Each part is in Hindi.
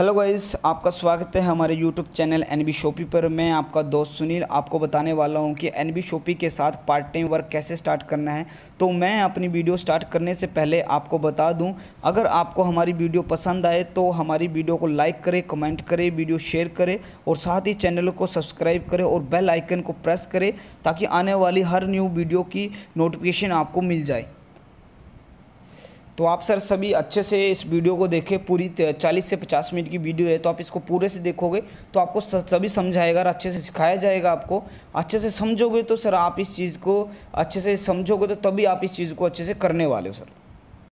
हेलो गाइस, आपका स्वागत है हमारे YouTube channel N B shoppy पर। मैं आपका दोस्त सुनील आपको बताने वाला हूँ कि एन बी शॉपी के साथ पार्ट टाइम वर्क कैसे स्टार्ट करना है। तो मैं अपनी वीडियो स्टार्ट करने से पहले आपको बता दूँ, अगर आपको हमारी वीडियो पसंद आए तो हमारी वीडियो को लाइक करें कमेंट करें वीडियो शेयर करें और साथ ही चैनल को सब्सक्राइब करें और बेल आइकन को प्रेस करें ताकि आने वाली हर न्यू वीडियो की नोटिफिकेशन आपको मिल जाए। तो आप सर सभी अच्छे से इस वीडियो को देखें पूरी चालीस से पचास मिनट की वीडियो है तो आप इसको पूरे से देखोगे तो आपको सभी समझाएगा और अच्छे से सिखाया जाएगा आपको। अच्छे से समझोगे तो सर आप इस चीज़ को अच्छे से समझोगे तो तभी आप इस चीज़ को अच्छे से करने वाले हो सर।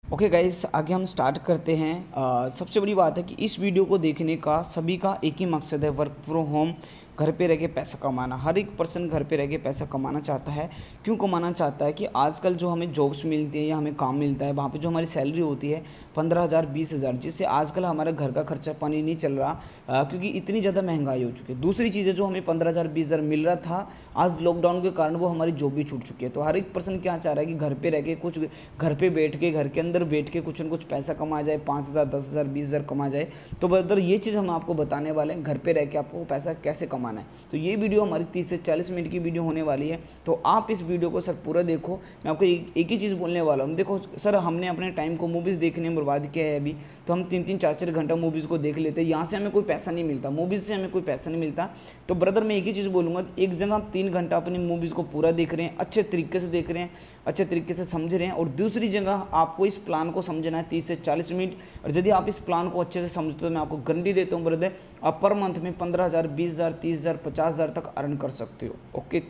ओके okay गाइस आगे हम स्टार्ट करते हैं। आ, सबसे बड़ी बात है कि इस वीडियो को देखने का सभी का एक ही मकसद है वर्क फ्रॉम होम। घर पे रह के पैसा कमाना, हर एक पर्सन घर पे रह के पैसा कमाना चाहता है। क्यों कमाना चाहता है कि आजकल जो हमें जॉब्स मिलती हैं या हमें काम मिलता है, वहाँ पे जो हमारी सैलरी होती है पंद्रह हज़ार बीस हज़ार जिससे आजकल हमारे घर का खर्चा पानी नहीं चल रहा आ, क्योंकि इतनी ज़्यादा महँगाई हो चुकी है। दूसरी चीज़ें जो हमें पंद्रह हज़ार बीस हज़ार मिल रहा था आज लॉकडाउन के कारण वो हमारी जॉब भी छूट चुकी है। तो हर एक पर्सन क्या चाह रहा है कि घर पर रह के कुछ घर पर बैठ के घर के अंदर बैठ के कुछ न कुछ पैसा कमा जाए पाँच हज़ार दस हज़ार बीस हज़ार कमा जाए। तो बरदर ये चीज़ हम आपको बताने वाले हैं घर पर रह के आपको पैसा कैसे कमाना है। तो ये वीडियो हमारी तीस से चालीस मिनट की वीडियो होने वाली है। तो आप इस वीडियो को सर पूरा देखो। मैं आपको एक, एक ही चीज़ बोलने वाला हूँ। देखो सर हमने अपने टाइम को मूवीज़ देखने में बर्बाद किया है अभी तो हम तीन तीन चार चार घंटा मूवीज़ को देख लेते हैं। यहाँ से हमें कोई पैसा नहीं मिलता। मूवीज़ से हमें कोई पैसा नहीं मिलता। तो ब्रदर मैं एक ही चीज़ बोलूँगा, एक जगह हम तीन घंटा अपनी मूवीज़ को पूरा देख रहे हैं, अच्छे तरीके से देख रहे हैं, अच्छे तरीके से समझ रहे हैं और दूसरी जगह आपको इस प्लान को समझना है, तीस से चालीस मिनट। और यदि आप इस प्लान को अच्छे से समझते हो तो मैं आपको गारंटी देता हूँ ब्रदर आप पर मंथ में पंद्रह हज़ार, बीस हज़ार, तीस हज़ार, पचास हज़ार तक अर्न कर सकते हो। ओके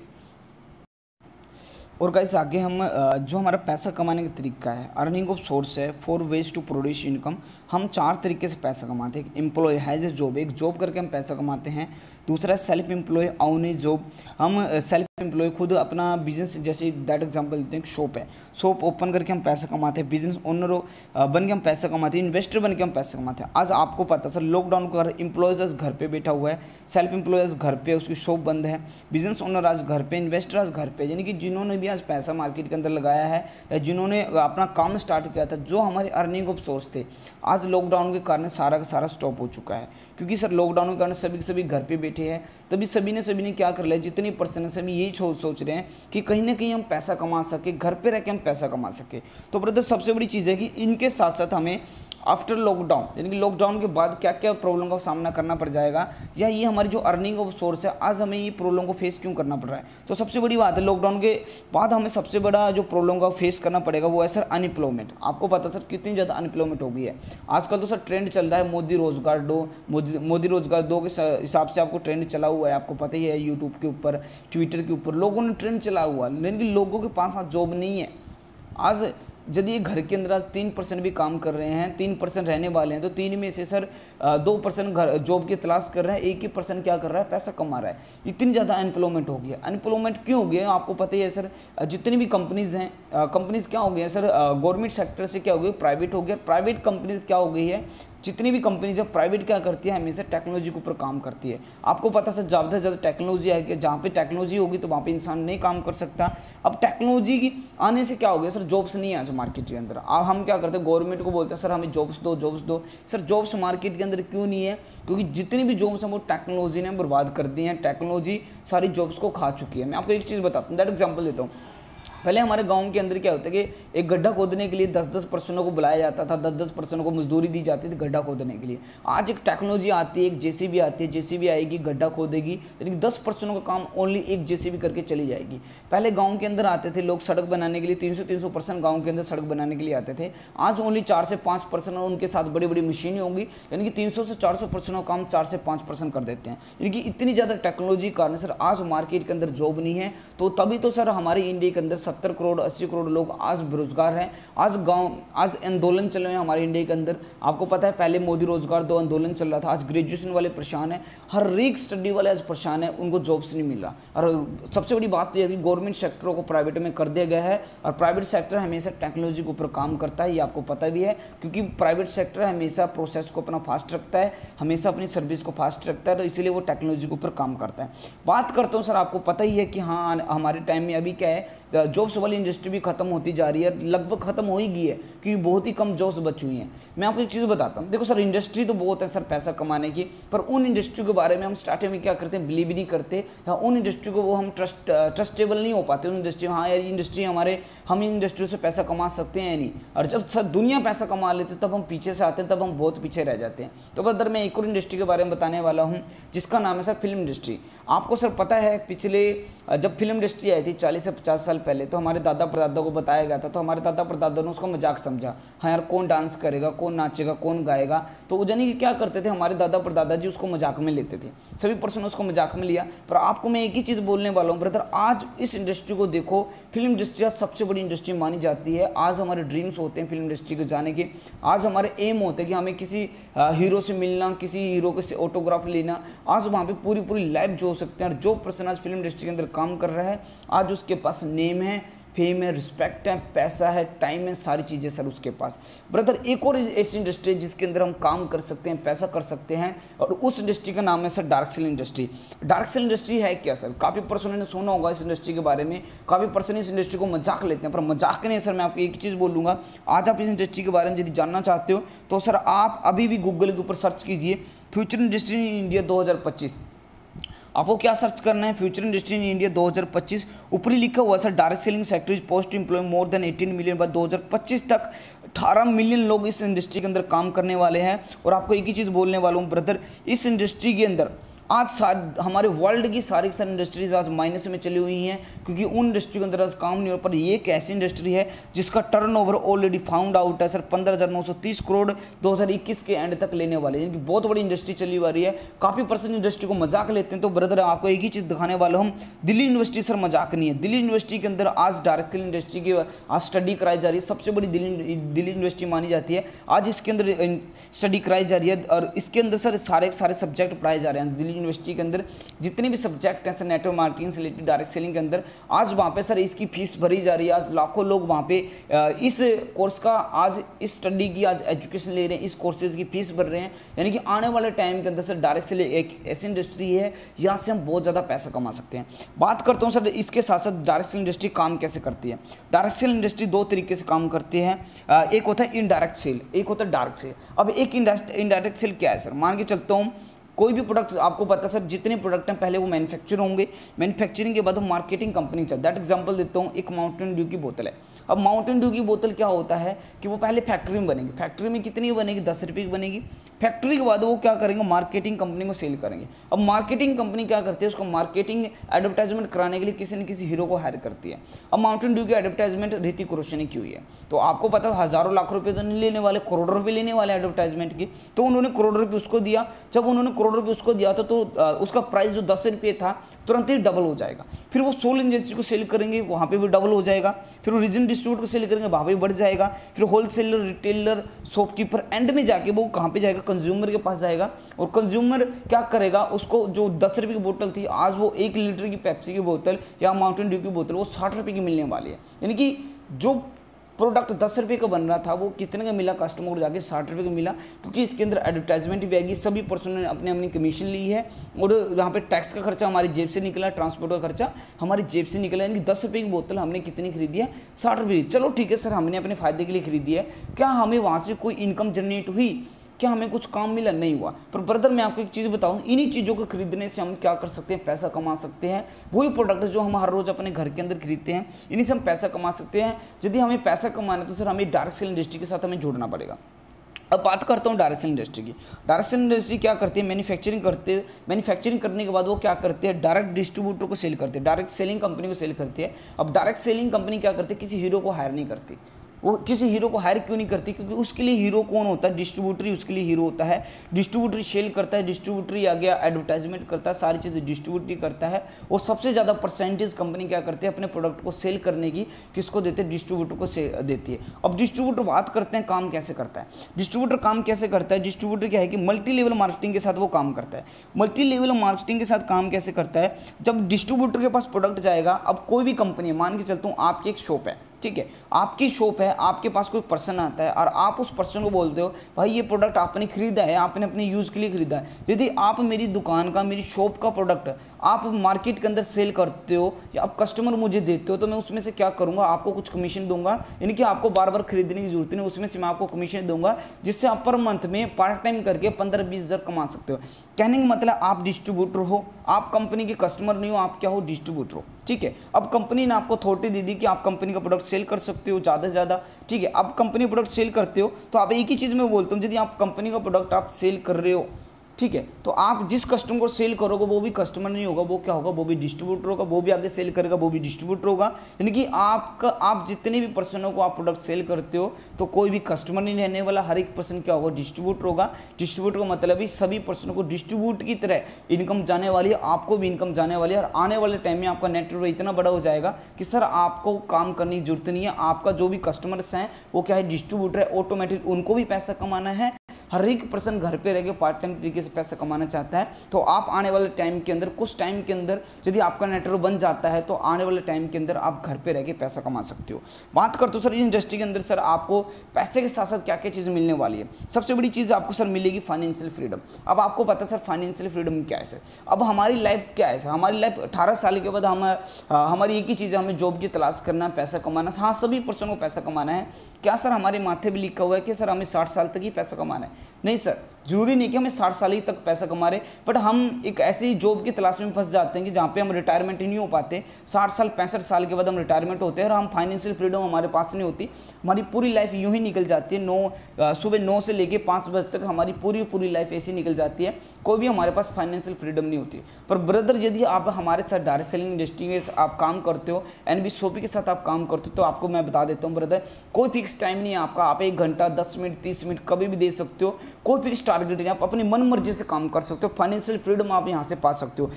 और गाइस आगे हम जो हमारा पैसा कमाने का तरीका है अर्निंग ऑफ़ सोर्स है four ways to produce income हम चार तरीके से पैसा कमाते हैं। एम्प्लॉय हैज़ ए जॉब एक जॉब करके हम पैसा कमाते हैं। दूसरा self employ on a job हम सेल्फ एम्प्लॉय खुद अपना बिज़नेस जैसे दैट एग्जांपल देते हैं शॉप है। शॉप ओपन करके हम पैसा कमाते हैं। बिज़नेस ओनर बन के हम पैसा कमाते हैं। इन्वेस्टर बन के हम पैसा कमाते हैं। आज आपको पता, सर लॉकडाउन को एम्प्लॉयज़ घर पर बैठा हुआ है। सेल्फ एम्प्लॉयज़ घर पर उसकी शॉप बंद है। बिज़नेस ओनर आज घर पर इन्वेस्टर आज घर पर यानी कि जिन्होंने भी आज पैसा मार्केट के अंदर लगाया है या जिन्होंने अपना काम स्टार्ट किया था, जो हमारे अर्निंग ऑफ़ सोर्स थे आज लॉकडाउन के कारण सारा का सारा स्टॉप हो चुका है। क्योंकि सर लॉकडाउन के कारण सभी सभी घर पे बैठे हैं। तभी सभी ने सभी ने क्या कर लिया जितनी पर्सन है, सभी यही सोच रहे हैं कि कहीं ना कहीं हम पैसा कमा सके, घर पे रह के हम पैसा कमा सके। तो ब्रदर सबसे बड़ी चीज़ है कि इनके साथ साथ हमें आफ्टर लॉकडाउन यानी कि लॉकडाउन के बाद क्या क्या प्रॉब्लम का सामना करना पड़ जाएगा? या ये हमारी जो अर्निंग ऑफ़ सोर्स है, आज हमें ये प्रॉब्लम को फेस क्यों करना पड़ रहा है? तो सबसे बड़ी बात है लॉकडाउन के बाद हमें सबसे बड़ा जो प्रॉब्लम का फेस करना पड़ेगा, वो है सर अनएम्प्लॉयमेंट आपको पता सर कितनी ज़्यादा अनएम्प्लॉयमेंट हो गई है? आजकल तो सर ट्रेंड चल रहा है, मोदी रोज़गार दो, मोदी मोदी रोज़गार दो के हिसाब से आपको ट्रेंड चला हुआ है। आपको पता ही है यूट्यूब के ऊपर ट्विटर के ऊपर, लोगों ने ट्रेंड चला हुआ लेकिन लोगों के पास आज जॉब नहीं है। आज यदि घर के अंदर आज तीन परसेंट भी काम कर रहे हैं, तीन परसेंट रहने वाले हैं तो तीन में से सर दो परसेंट घर, जॉब की तलाश कर रहे हैं, एक ही परसेंट क्या कर रहा है? पैसा कमा रहा है। इतनी ज़्यादा अनएम्प्लॉयमेंट हो गया। अनएम्प्लॉयमेंट क्यों हो गया आपको पता ही है, सर जितनी भी कंपनीज़ हैं कंपनीज़ क्या हो गई है, सर गवर्नमेंट सेक्टर से क्या हो गई प्राइवेट हो गया। प्राइवेट कंपनीज़ क्या हो गई है? जितनी भी कंपनीज़ जब प्राइवेट क्या करती है? हमेशा टेक्नोलॉजी के ऊपर काम करती है। आपको पता सर ज़्यादा से ज़्यादा टेक्नोलॉजी आएगी। जहाँ पे टेक्नोलॉजी होगी तो वहाँ पे इंसान नहीं काम कर सकता। अब टेक्नोलॉजी की आने से क्या हो गया, सर जॉब्स नहीं है आज मार्केट के अंदर। अब हम क्या करते हैं? गवर्नमेंट को बोलते हैं, सर, हमें जॉब्स दो जॉब्स दो। सर जॉब्स मार्केट के अंदर क्यों नहीं है? क्योंकि जितनी भी जॉब्स हैं, वो टेक्नोलॉजी ने बर्बाद कर दी हैं। टेक्नोलॉजी सारी जॉब्स को खा चुकी है। मैं आपको एक चीज़ बताता हूँ। दैट एग्ज़ाम्पल देता हूँ। पहले हमारे गाँव के अंदर क्या होता है कि एक गड्ढा खोदने के लिए दस दस पर्सनों को बुलाया जाता था, दस दस पर्सनों को मजदूरी दी जाती थी गड्ढा खोदने के लिए। आज एक टेक्नोलॉजी आती है, एक जेसीबी आती है, जेसीबी आएगी, गड्ढा खोदेगी, यानी कि दस पर्सनों का काम ओनली एक जेसीबी करके चली जाएगी। पहले गाँव के अंदर आते थे लोग सड़क बनाने के लिए, तीन सौ तीन सौ पर्सन गाँव के अंदर सड़क बनाने के लिए आते थे। आज ओनली चार से पाँच पर्सन और उनके साथ बड़ी बड़ी मशीनें होंगी, यानी कि तीन सौ से चार सौ पर्सनों का काम चार से पाँच पर्सन कर देते हैं। यानी कि इतनी ज़्यादा टेक्नोलॉजी कारण सर, आज मार्केट के अंदर जॉब नहीं है तो तभी तो सर हमारे इंडिया के अंदर सत्तर करोड़, अस्सी करोड़ लोग आज बेरोजगार हैं। आज गाँव, आज आंदोलन चल रहे हैं हमारे इंडिया के अंदर। आपको पता है, पहले मोदी रोज़गार दो आंदोलन चल रहा था, आज ग्रेजुएशन वाले परेशान हैं। हर एक स्टडी वाले आज परेशान है, उनको जॉब्स नहीं मिल रहा। और सबसे बड़ी बात यह है कि गवर्नमेंट सेक्टरों को प्राइवेट में कर दिया गया है, और प्राइवेट सेक्टर हमेशा टेक्नोलॉजी के ऊपर काम करता है, ये आपको पता भी है। क्योंकि प्राइवेट सेक्टर हमेशा प्रोसेस को अपना फास्ट रखता है, हमेशा अपनी सर्विस को फास्ट रखता है तो इसीलिए वो टेक्नोलॉजी के ऊपर काम करता है। बात करता हूँ, सर, आपको पता ही है कि हाँ हमारे टाइम में अभी क्या है जॉब्स वाली इंडस्ट्री भी खत्म होती जा रही है, लगभग खत्म हो ही गई है, क्योंकि बहुत ही कम जॉब्स बच हुई हैं। मैं आपको एक चीज़ बताता हूँ। देखो सर, इंडस्ट्री तो बहुत है सर पैसा कमाने की, पर उन इंडस्ट्री के बारे में हम स्टार्टिंग में क्या करते हैं, बिलीव नहीं करते। या उन इंडस्ट्री को वो हम ट्रस्ट, ट्रस्टेबल नहीं हो पाते, उन इंडस्ट्री हाँ यार इंडस्ट्री हमारे, हम इन इंडस्ट्री से पैसा कमा सकते हैं या नहीं? और जब सर दुनिया पैसा कमा लेते तब हम पीछे से आते हैं, तब हम बहुत पीछे रह जाते हैं। तो बदर मैं एक और इंडस्ट्री के बारे में बताने वाला हूँ, जिसका नाम है सर फ़िल्म इंडस्ट्री। आपको सर पता है, पिछले, जब फ़िल्म इंडस्ट्री आई थी, चालीस से पचास साल पहले तो हमारे दादा परदादा को बताया गया था तो हमारे दादा परदादा ने उसको मज़ाक समझा। हाँ यार, कौन डांस करेगा, कौन नाचेगा, कौन गाएगा? तो वो जानी कि क्या करते थे, हमारे दादा परदादा जी उसको मज़ाक में लेते थे। सभी पर्सन उसको मज़ाक में लिया। पर आपको मैं एक ही चीज़ बोलने वाला हूँ ब्रदर आज इस इंडस्ट्री को देखो फ़िल्म इंडस्ट्री आज सबसे बड़ी इंडस्ट्री मानी जाती है। आज हमारे ड्रीम्स होते हैं फ़िल्म इंडस्ट्री के जाने के। आज हमारे एम होते हैं कि हमें किसी हीरो से मिलना, किसी हीरो के ऑटोग्राफ लेना। आज वहाँ पर पूरी पूरी लाइफ जो सकते हैं। और जो पर्सन आज फ़िल्म इंडस्ट्री के अंदर काम कर रहा है, आज उसके पास नेम है फेम है रिस्पेक्ट है, पैसा है टाइम है, सारी चीज़ें सर उसके पास। ब्रदर एक और ऐसी इंडस्ट्री जिसके अंदर हम काम कर सकते हैं, पैसा कर सकते हैं, और उस इंडस्ट्री का नाम है sir dark sell industry dark sell industry है क्या सर काफ़ी पर्सन ने सुना होगा इस इंडस्ट्री के बारे में। काफ़ी पर्सन इस इंडस्ट्री को मज़ाक लेते हैं, पर मज़ाक नहीं सर मैं आपको एक चीज़ बोलूँगा। आज आप इस इंडस्ट्री के बारे में यदि जानना चाहते हो तो सर आप अभी भी गूगल के ऊपर सर्च कीजिए फ्यूचर इंडस्ट्री इन इंडिया दो हज़ार पच्चीस। आपको क्या सर्च करना है? फ्यूचर इंडस्ट्री इन इंडिया 2025 ऊपरी लिखा हुआ sir direct selling sector is post employ more than 18 million by 2025 तक। 18 मिलियन लोग इस इंडस्ट्री के अंदर काम करने वाले हैं। और आपको एक ही चीज़ बोलने वाला हूँ ब्रदर इस इंडस्ट्री के अंदर आज हमारे वर्ल्ड की सारी सारी इंडस्ट्रीज़ आज माइनस में चली हुई हैं, क्योंकि उन इंडस्ट्री के अंदर आज काम नहीं हो पर ये एक ऐसी इंडस्ट्री है जिसका टर्नओवर ऑलरेडी फाउंड आउट है। सर, पंद्रह हज़ार नौ सौ तीस करोड़ दो हज़ार इक्कीस के एंड तक लेने वाले हैं बहुत बड़ी इंडस्ट्री चली हुआ रही है। काफ़ी परसेंट इंडस्ट्री को मज़ाक लेते हैं तो ब्रदर आपको एक ही चीज़ दिखाने वाला हूँ, दिल्ली यूनिवर्सिटी सर मज़ाक नहीं है। दिल्ली यूनिवर्सिटी के अंदर आज डायरेक्टली इंडस्ट्री की, आज स्टडी कराई जा रही है। सबसे बड़ी दिल्ली दिल्ली यूनिवर्सिटी मानी जाती है। आज इसके अंदर स्टडी कराई जा रही है, और इसके अंदर सर सारे सारे सब्जेक्ट पढ़ाए जा रहे हैं। दिल्ली यूनिवर्सिटी के अंदर, जितने भी सब्जेक्ट हैं सर नेटवर्क मार्केटिंग से रिलेटेड डायरेक्ट सेलिंग के अंदर, आज वहाँ पे सर इसकी फ़ीस भरी जा रही है। आज लाखों लोग वहाँ पे इस कोर्स का आज इस स्टडी की आज एजुकेशन ले रहे हैं, इस कोर्सेज की फ़ीस भर रहे हैं। यानी कि आने वाले टाइम के अंदर सर डायरेक्ट सेलिंग एक ऐसी इंडस्ट्री है, यहाँ से हम बहुत ज़्यादा पैसा कमा सकते हैं। बात करता हूँ सर, इसके साथ साथ डायरेक्ट सेल इंडस्ट्री काम कैसे करती है? डायरेक्ट सेल इंडस्ट्री दो तरीके से काम करती है। एक होता है इनडायरेक्ट सेल एक होता है डायरेक्ट सेल अब एक इनडायरेक्ट सेल क्या है सर? मान के चलता हूँ कोई भी प्रोडक्ट आपको पता सर, जितने प्रोडक्ट हैं, पहले वो मैन्युफैक्चर होंगे। मैन्युफैक्चरिंग के बाद वो मार्केटिंग कंपनी चल दैट एग्ज़ाम्पल देता हूँ, एक माउंटेन ड्यू की बोतल है। अब माउंटेन ड्यू की बोतल क्या होता है कि वो पहले फैक्ट्री में बनेगी। फैक्ट्री में कितनी बनेगी? दस रुपये की बनेगी। फैक्ट्री के बाद वो क्या करेंगे? मार्केटिंग कंपनी को सेल करेंगे। अब मार्केटिंग कंपनी क्या करती है? उसको मार्केटिंग एडवर्टाइजमेंट कराने के लिए किसी न किसी हीरो को हायर करती है। अब माउंटेन ड्यू की एडवर्टाइजमेंट ऋतिक रोशन की हुई है। तो आपको पता है हज़ारों लाख रुपये तो नहीं लेने वाले करोड़ों रुपये लेने वाले एडवर्टाइजमेंट की। तो उन्होंने करोड़ रुपये उसको दिया। जब उन्होंने करोड़ रुपये उसको दिया तो, तो उसका प्राइस जो दस रुपये था तुरंत ही डबल हो जाएगा। फिर वो सोल इंडस्ट्री को सेल करेंगे वहाँ पर भी डबल हो जाएगा। फिर वो रीजन डिस्ट्रीब्यूट को सेल करेंगे, वहाँ पर बढ़ जाएगा। फिर होलसेलर रिटेलर शॉपकीपर एंड में जाके वो कहाँ पे जाएगा? कंज्यूमर के पास जाएगा। और कंज्यूमर क्या करेगा? उसको जो दस रुपये की बोतल थी, आज वो एक लीटर की पैप्सी की बोतल या माउंटेन ड्यू की बोतल वो साठ रुपये की मिलने वाली है। यानी कि जो प्रोडक्ट दस रुपये का बन रहा था, वो कितने का मिला कस्टमर को जाके साठ रुपये का मिला, क्योंकि इसके अंदर एडवर्टाइजमेंट भी आएगी, सभी पर्सन ने अपने अपनी कमीशन ली है, और यहाँ पे टैक्स का खर्चा हमारी जेब से निकला ट्रांसपोर्ट का खर्चा हमारी जेब से निकला, यानी कि दस रुपये की बोतल हमने कितनी खरीदी है, साठ रुपये चलो ठीक है सर, हमने अपने फ़ायदे के लिए खरीदी है, क्या हमें वहाँ से कोई इनकम जनरेट हुई? क्या हमें कुछ काम मिला? नहीं हुआ। पर ब्रदर मैं आपको एक चीज़ बताऊँ, इन्हीं चीज़ों को खरीदने से हम क्या कर सकते हैं? पैसा कमा सकते हैं। वही प्रोडक्ट जो हम हर रोज़ अपने घर के अंदर खरीदते हैं, इन्हीं से हम पैसा कमा सकते हैं। यदि हमें पैसा कमाना है तो सर हमें डायरेक्ट सेल इंडस्ट्री के साथ हमें जुड़ना पड़ेगा। अब बात करता हूँ डायरेक्ट इंडस्ट्री की। डायरेक्ट इंडस्ट्री क्या करती है? मैन्युफैक्चरिंग करते हैं मैन्युफैक्चरिंग करने के बाद वो क्या करते हैं? डायरेक्ट डिस्ट्रीब्यूटर को सेल करते हैं। डायरेक्ट सेलिंग कंपनी को सेल करती है। अब डायरेक्ट सेलिंग कंपनी क्या करती है? किसी हीरो को हायर नहीं करती। वो किसी हीरो को हायर क्यों नहीं करती? क्योंकि उसके लिए हीरो कौन होता है? डिस्ट्रीब्यूटरी उसके लिए हीरो होता है। डिस्ट्रीब्यूटरी सेल करता है, डिस्ट्रीब्यूटरी आ गया एडवर्टाइजमेंट करता है, सारी चीज़ें डिस्ट्रीब्यूटरी करता है। और सबसे ज़्यादा परसेंटेज कंपनी क्या करती है? अपने प्रोडक्ट को सेल करने की किसको देते हैं? डिस्ट्रीब्यूटर को देती है। अब डिस्ट्रीब्यूटर बात करते हैं, काम कैसे करता है? डिस्ट्रीब्यूटर काम कैसे करता है? डिस्ट्रीब्यूटर क्या है कि मल्टी लेवल मार्केटिंग के साथ वो काम करता है। मल्टी लेवल मार्केटिंग के साथ काम कैसे करता है? जब डिस्ट्रीब्यूटर के पास प्रोडक्ट जाएगा, अब कोई भी कंपनी मान के चलता हूँ, आपकी एक शॉप है। ठीक है, आपकी शॉप है, आपके पास कोई पर्सन आता है और आप उस पर्सन को बोलते हो, भाई, ये प्रोडक्ट आपने खरीदा है, आपने अपने यूज़ के लिए खरीदा है। यदि आप मेरी दुकान का, मेरी शॉप का प्रोडक्ट आप मार्केट के अंदर सेल करते हो या आप कस्टमर मुझे देते हो तो मैं उसमें से क्या करूँगा? आपको कुछ कमीशन दूँगा। यानी कि आपको बार बार खरीदने की ज़रूरत नहीं, उसमें से मैं आपको कमीशन दूँगा, जिससे आप पर मंथ में पार्ट टाइम करके पंद्रह बीस हज़ार कमा सकते हो। कहने का मतलब आप डिस्ट्रीब्यूटर हो आप कंपनी के कस्टमर नहीं हो, आप क्या हो डिस्ट्रीब्यूटर हो। ठीक है? अब कंपनी ने आपको थोटी दे दी कि आप कंपनी का प्रोडक्ट सेल कर सकते हो ज़्यादा से ज़्यादा। ठीक है? आप कंपनी प्रोडक्ट सेल करते हो तो आप एक ही चीज़ में बोलता हूँ, यदि आप कंपनी का प्रोडक्ट आप सेल कर रहे हो ठीक है? तो आप जिस कस्टमर को सेल करोगे, वो भी कस्टमर नहीं होगा, वो क्या होगा? वो भी डिस्ट्रीब्यूटर होगा, वो भी आगे सेल करेगा, वो भी डिस्ट्रीब्यूटर होगा। यानी कि आपका, आप जितने भी पर्सनों को आप प्रोडक्ट सेल करते हो तो कोई भी कस्टमर नहीं रहने वाला। हर एक पर्सन क्या होगा? डिस्ट्रीब्यूटर होगा। डिस्ट्रीब्यूटर का मतलब ही सभी पर्सनों को डिस्ट्रीब्यूट की तरह इनकम जाने वाली है, आपको भी इनकम जाने वाली है। और आने वाले टाइम में आपका नेटवर्क इतना बड़ा हो जाएगा कि सर, आपको काम करने की ज़रूरत नहीं है। आपका जो भी कस्टमर्स हैं, वो क्या है? डिस्ट्रीब्यूटर है ऑटोमेटिक उनको भी पैसा कमाना है। हर एक पर्सन घर पे रह के पार्ट टाइम तरीके से पैसा कमाना चाहता है तो आप आने वाले टाइम के अंदर, कुछ टाइम के अंदर यदि आपका नेटवर्क बन जाता है तो आने वाले टाइम के अंदर आप घर पे रह के पैसा कमा सकते हो। बात करते हो सर इस इंडस्ट्री के अंदर सर आपको पैसे के साथ साथ क्या क्या चीज़ मिलने वाली है? सबसे बड़ी चीज़ आपको सर मिलेगी फाइनेंशियल फ्रीडम अब आपको पता सर फाइनेंशियल फ्रीडम क्या है सर? अब हमारी लाइफ क्या है सर? हमारी लाइफ अठारह साल के बाद हम हमारी एक ही चीज़ है, हमें जॉब की तलाश करना है पैसा कमाना। हाँ सभी पर्सन को पैसा कमाना है। क्या सर हमारे माथे भी लिखा हुआ है कि सर हमें साठ साल तक ही पैसा कमाना है? नहीं सर ज़रूरी नहीं कि हमें साठ साल ही तक पैसा कमा रहे बट हम एक ऐसी जॉब की तलाश में फंस जाते हैं कि जहाँ पे हम रिटायरमेंट ही नहीं हो पाते। साठ साल, पैंसठ साल के बाद हम रिटायरमेंट होते हैं और हम फाइनेंशियल फ्रीडम हमारे पास नहीं होती। हमारी पूरी लाइफ यूँ ही निकल जाती है। नौ सुबह नौ से लेकर पाँच बजे तक हमारी पूरी पूरी लाइफ ऐसी निकल जाती है। कोई भी हमारे पास फाइनेंशियल फ्रीडम नहीं होती। पर ब्रदर यदि आप हमारे साथ डायरेक्ट सेलिंग इंडस्ट्री में आप काम करते हो एन बी सोपी के साथ आप काम करते हो तो आपको मैं बता देता हूँ ब्रदर कोई फिक्स टाइम नहीं है आपका। आप एक घंटा, दस मिनट, तीस मिनट कभी भी दे सकते हो। कोई फिक्स टारगेट नहीं आप अपनी मन मर्ज़ी से काम कर सकते हो फाइनेंशियल फ्रीडम आप यहाँ से पा सकते हो।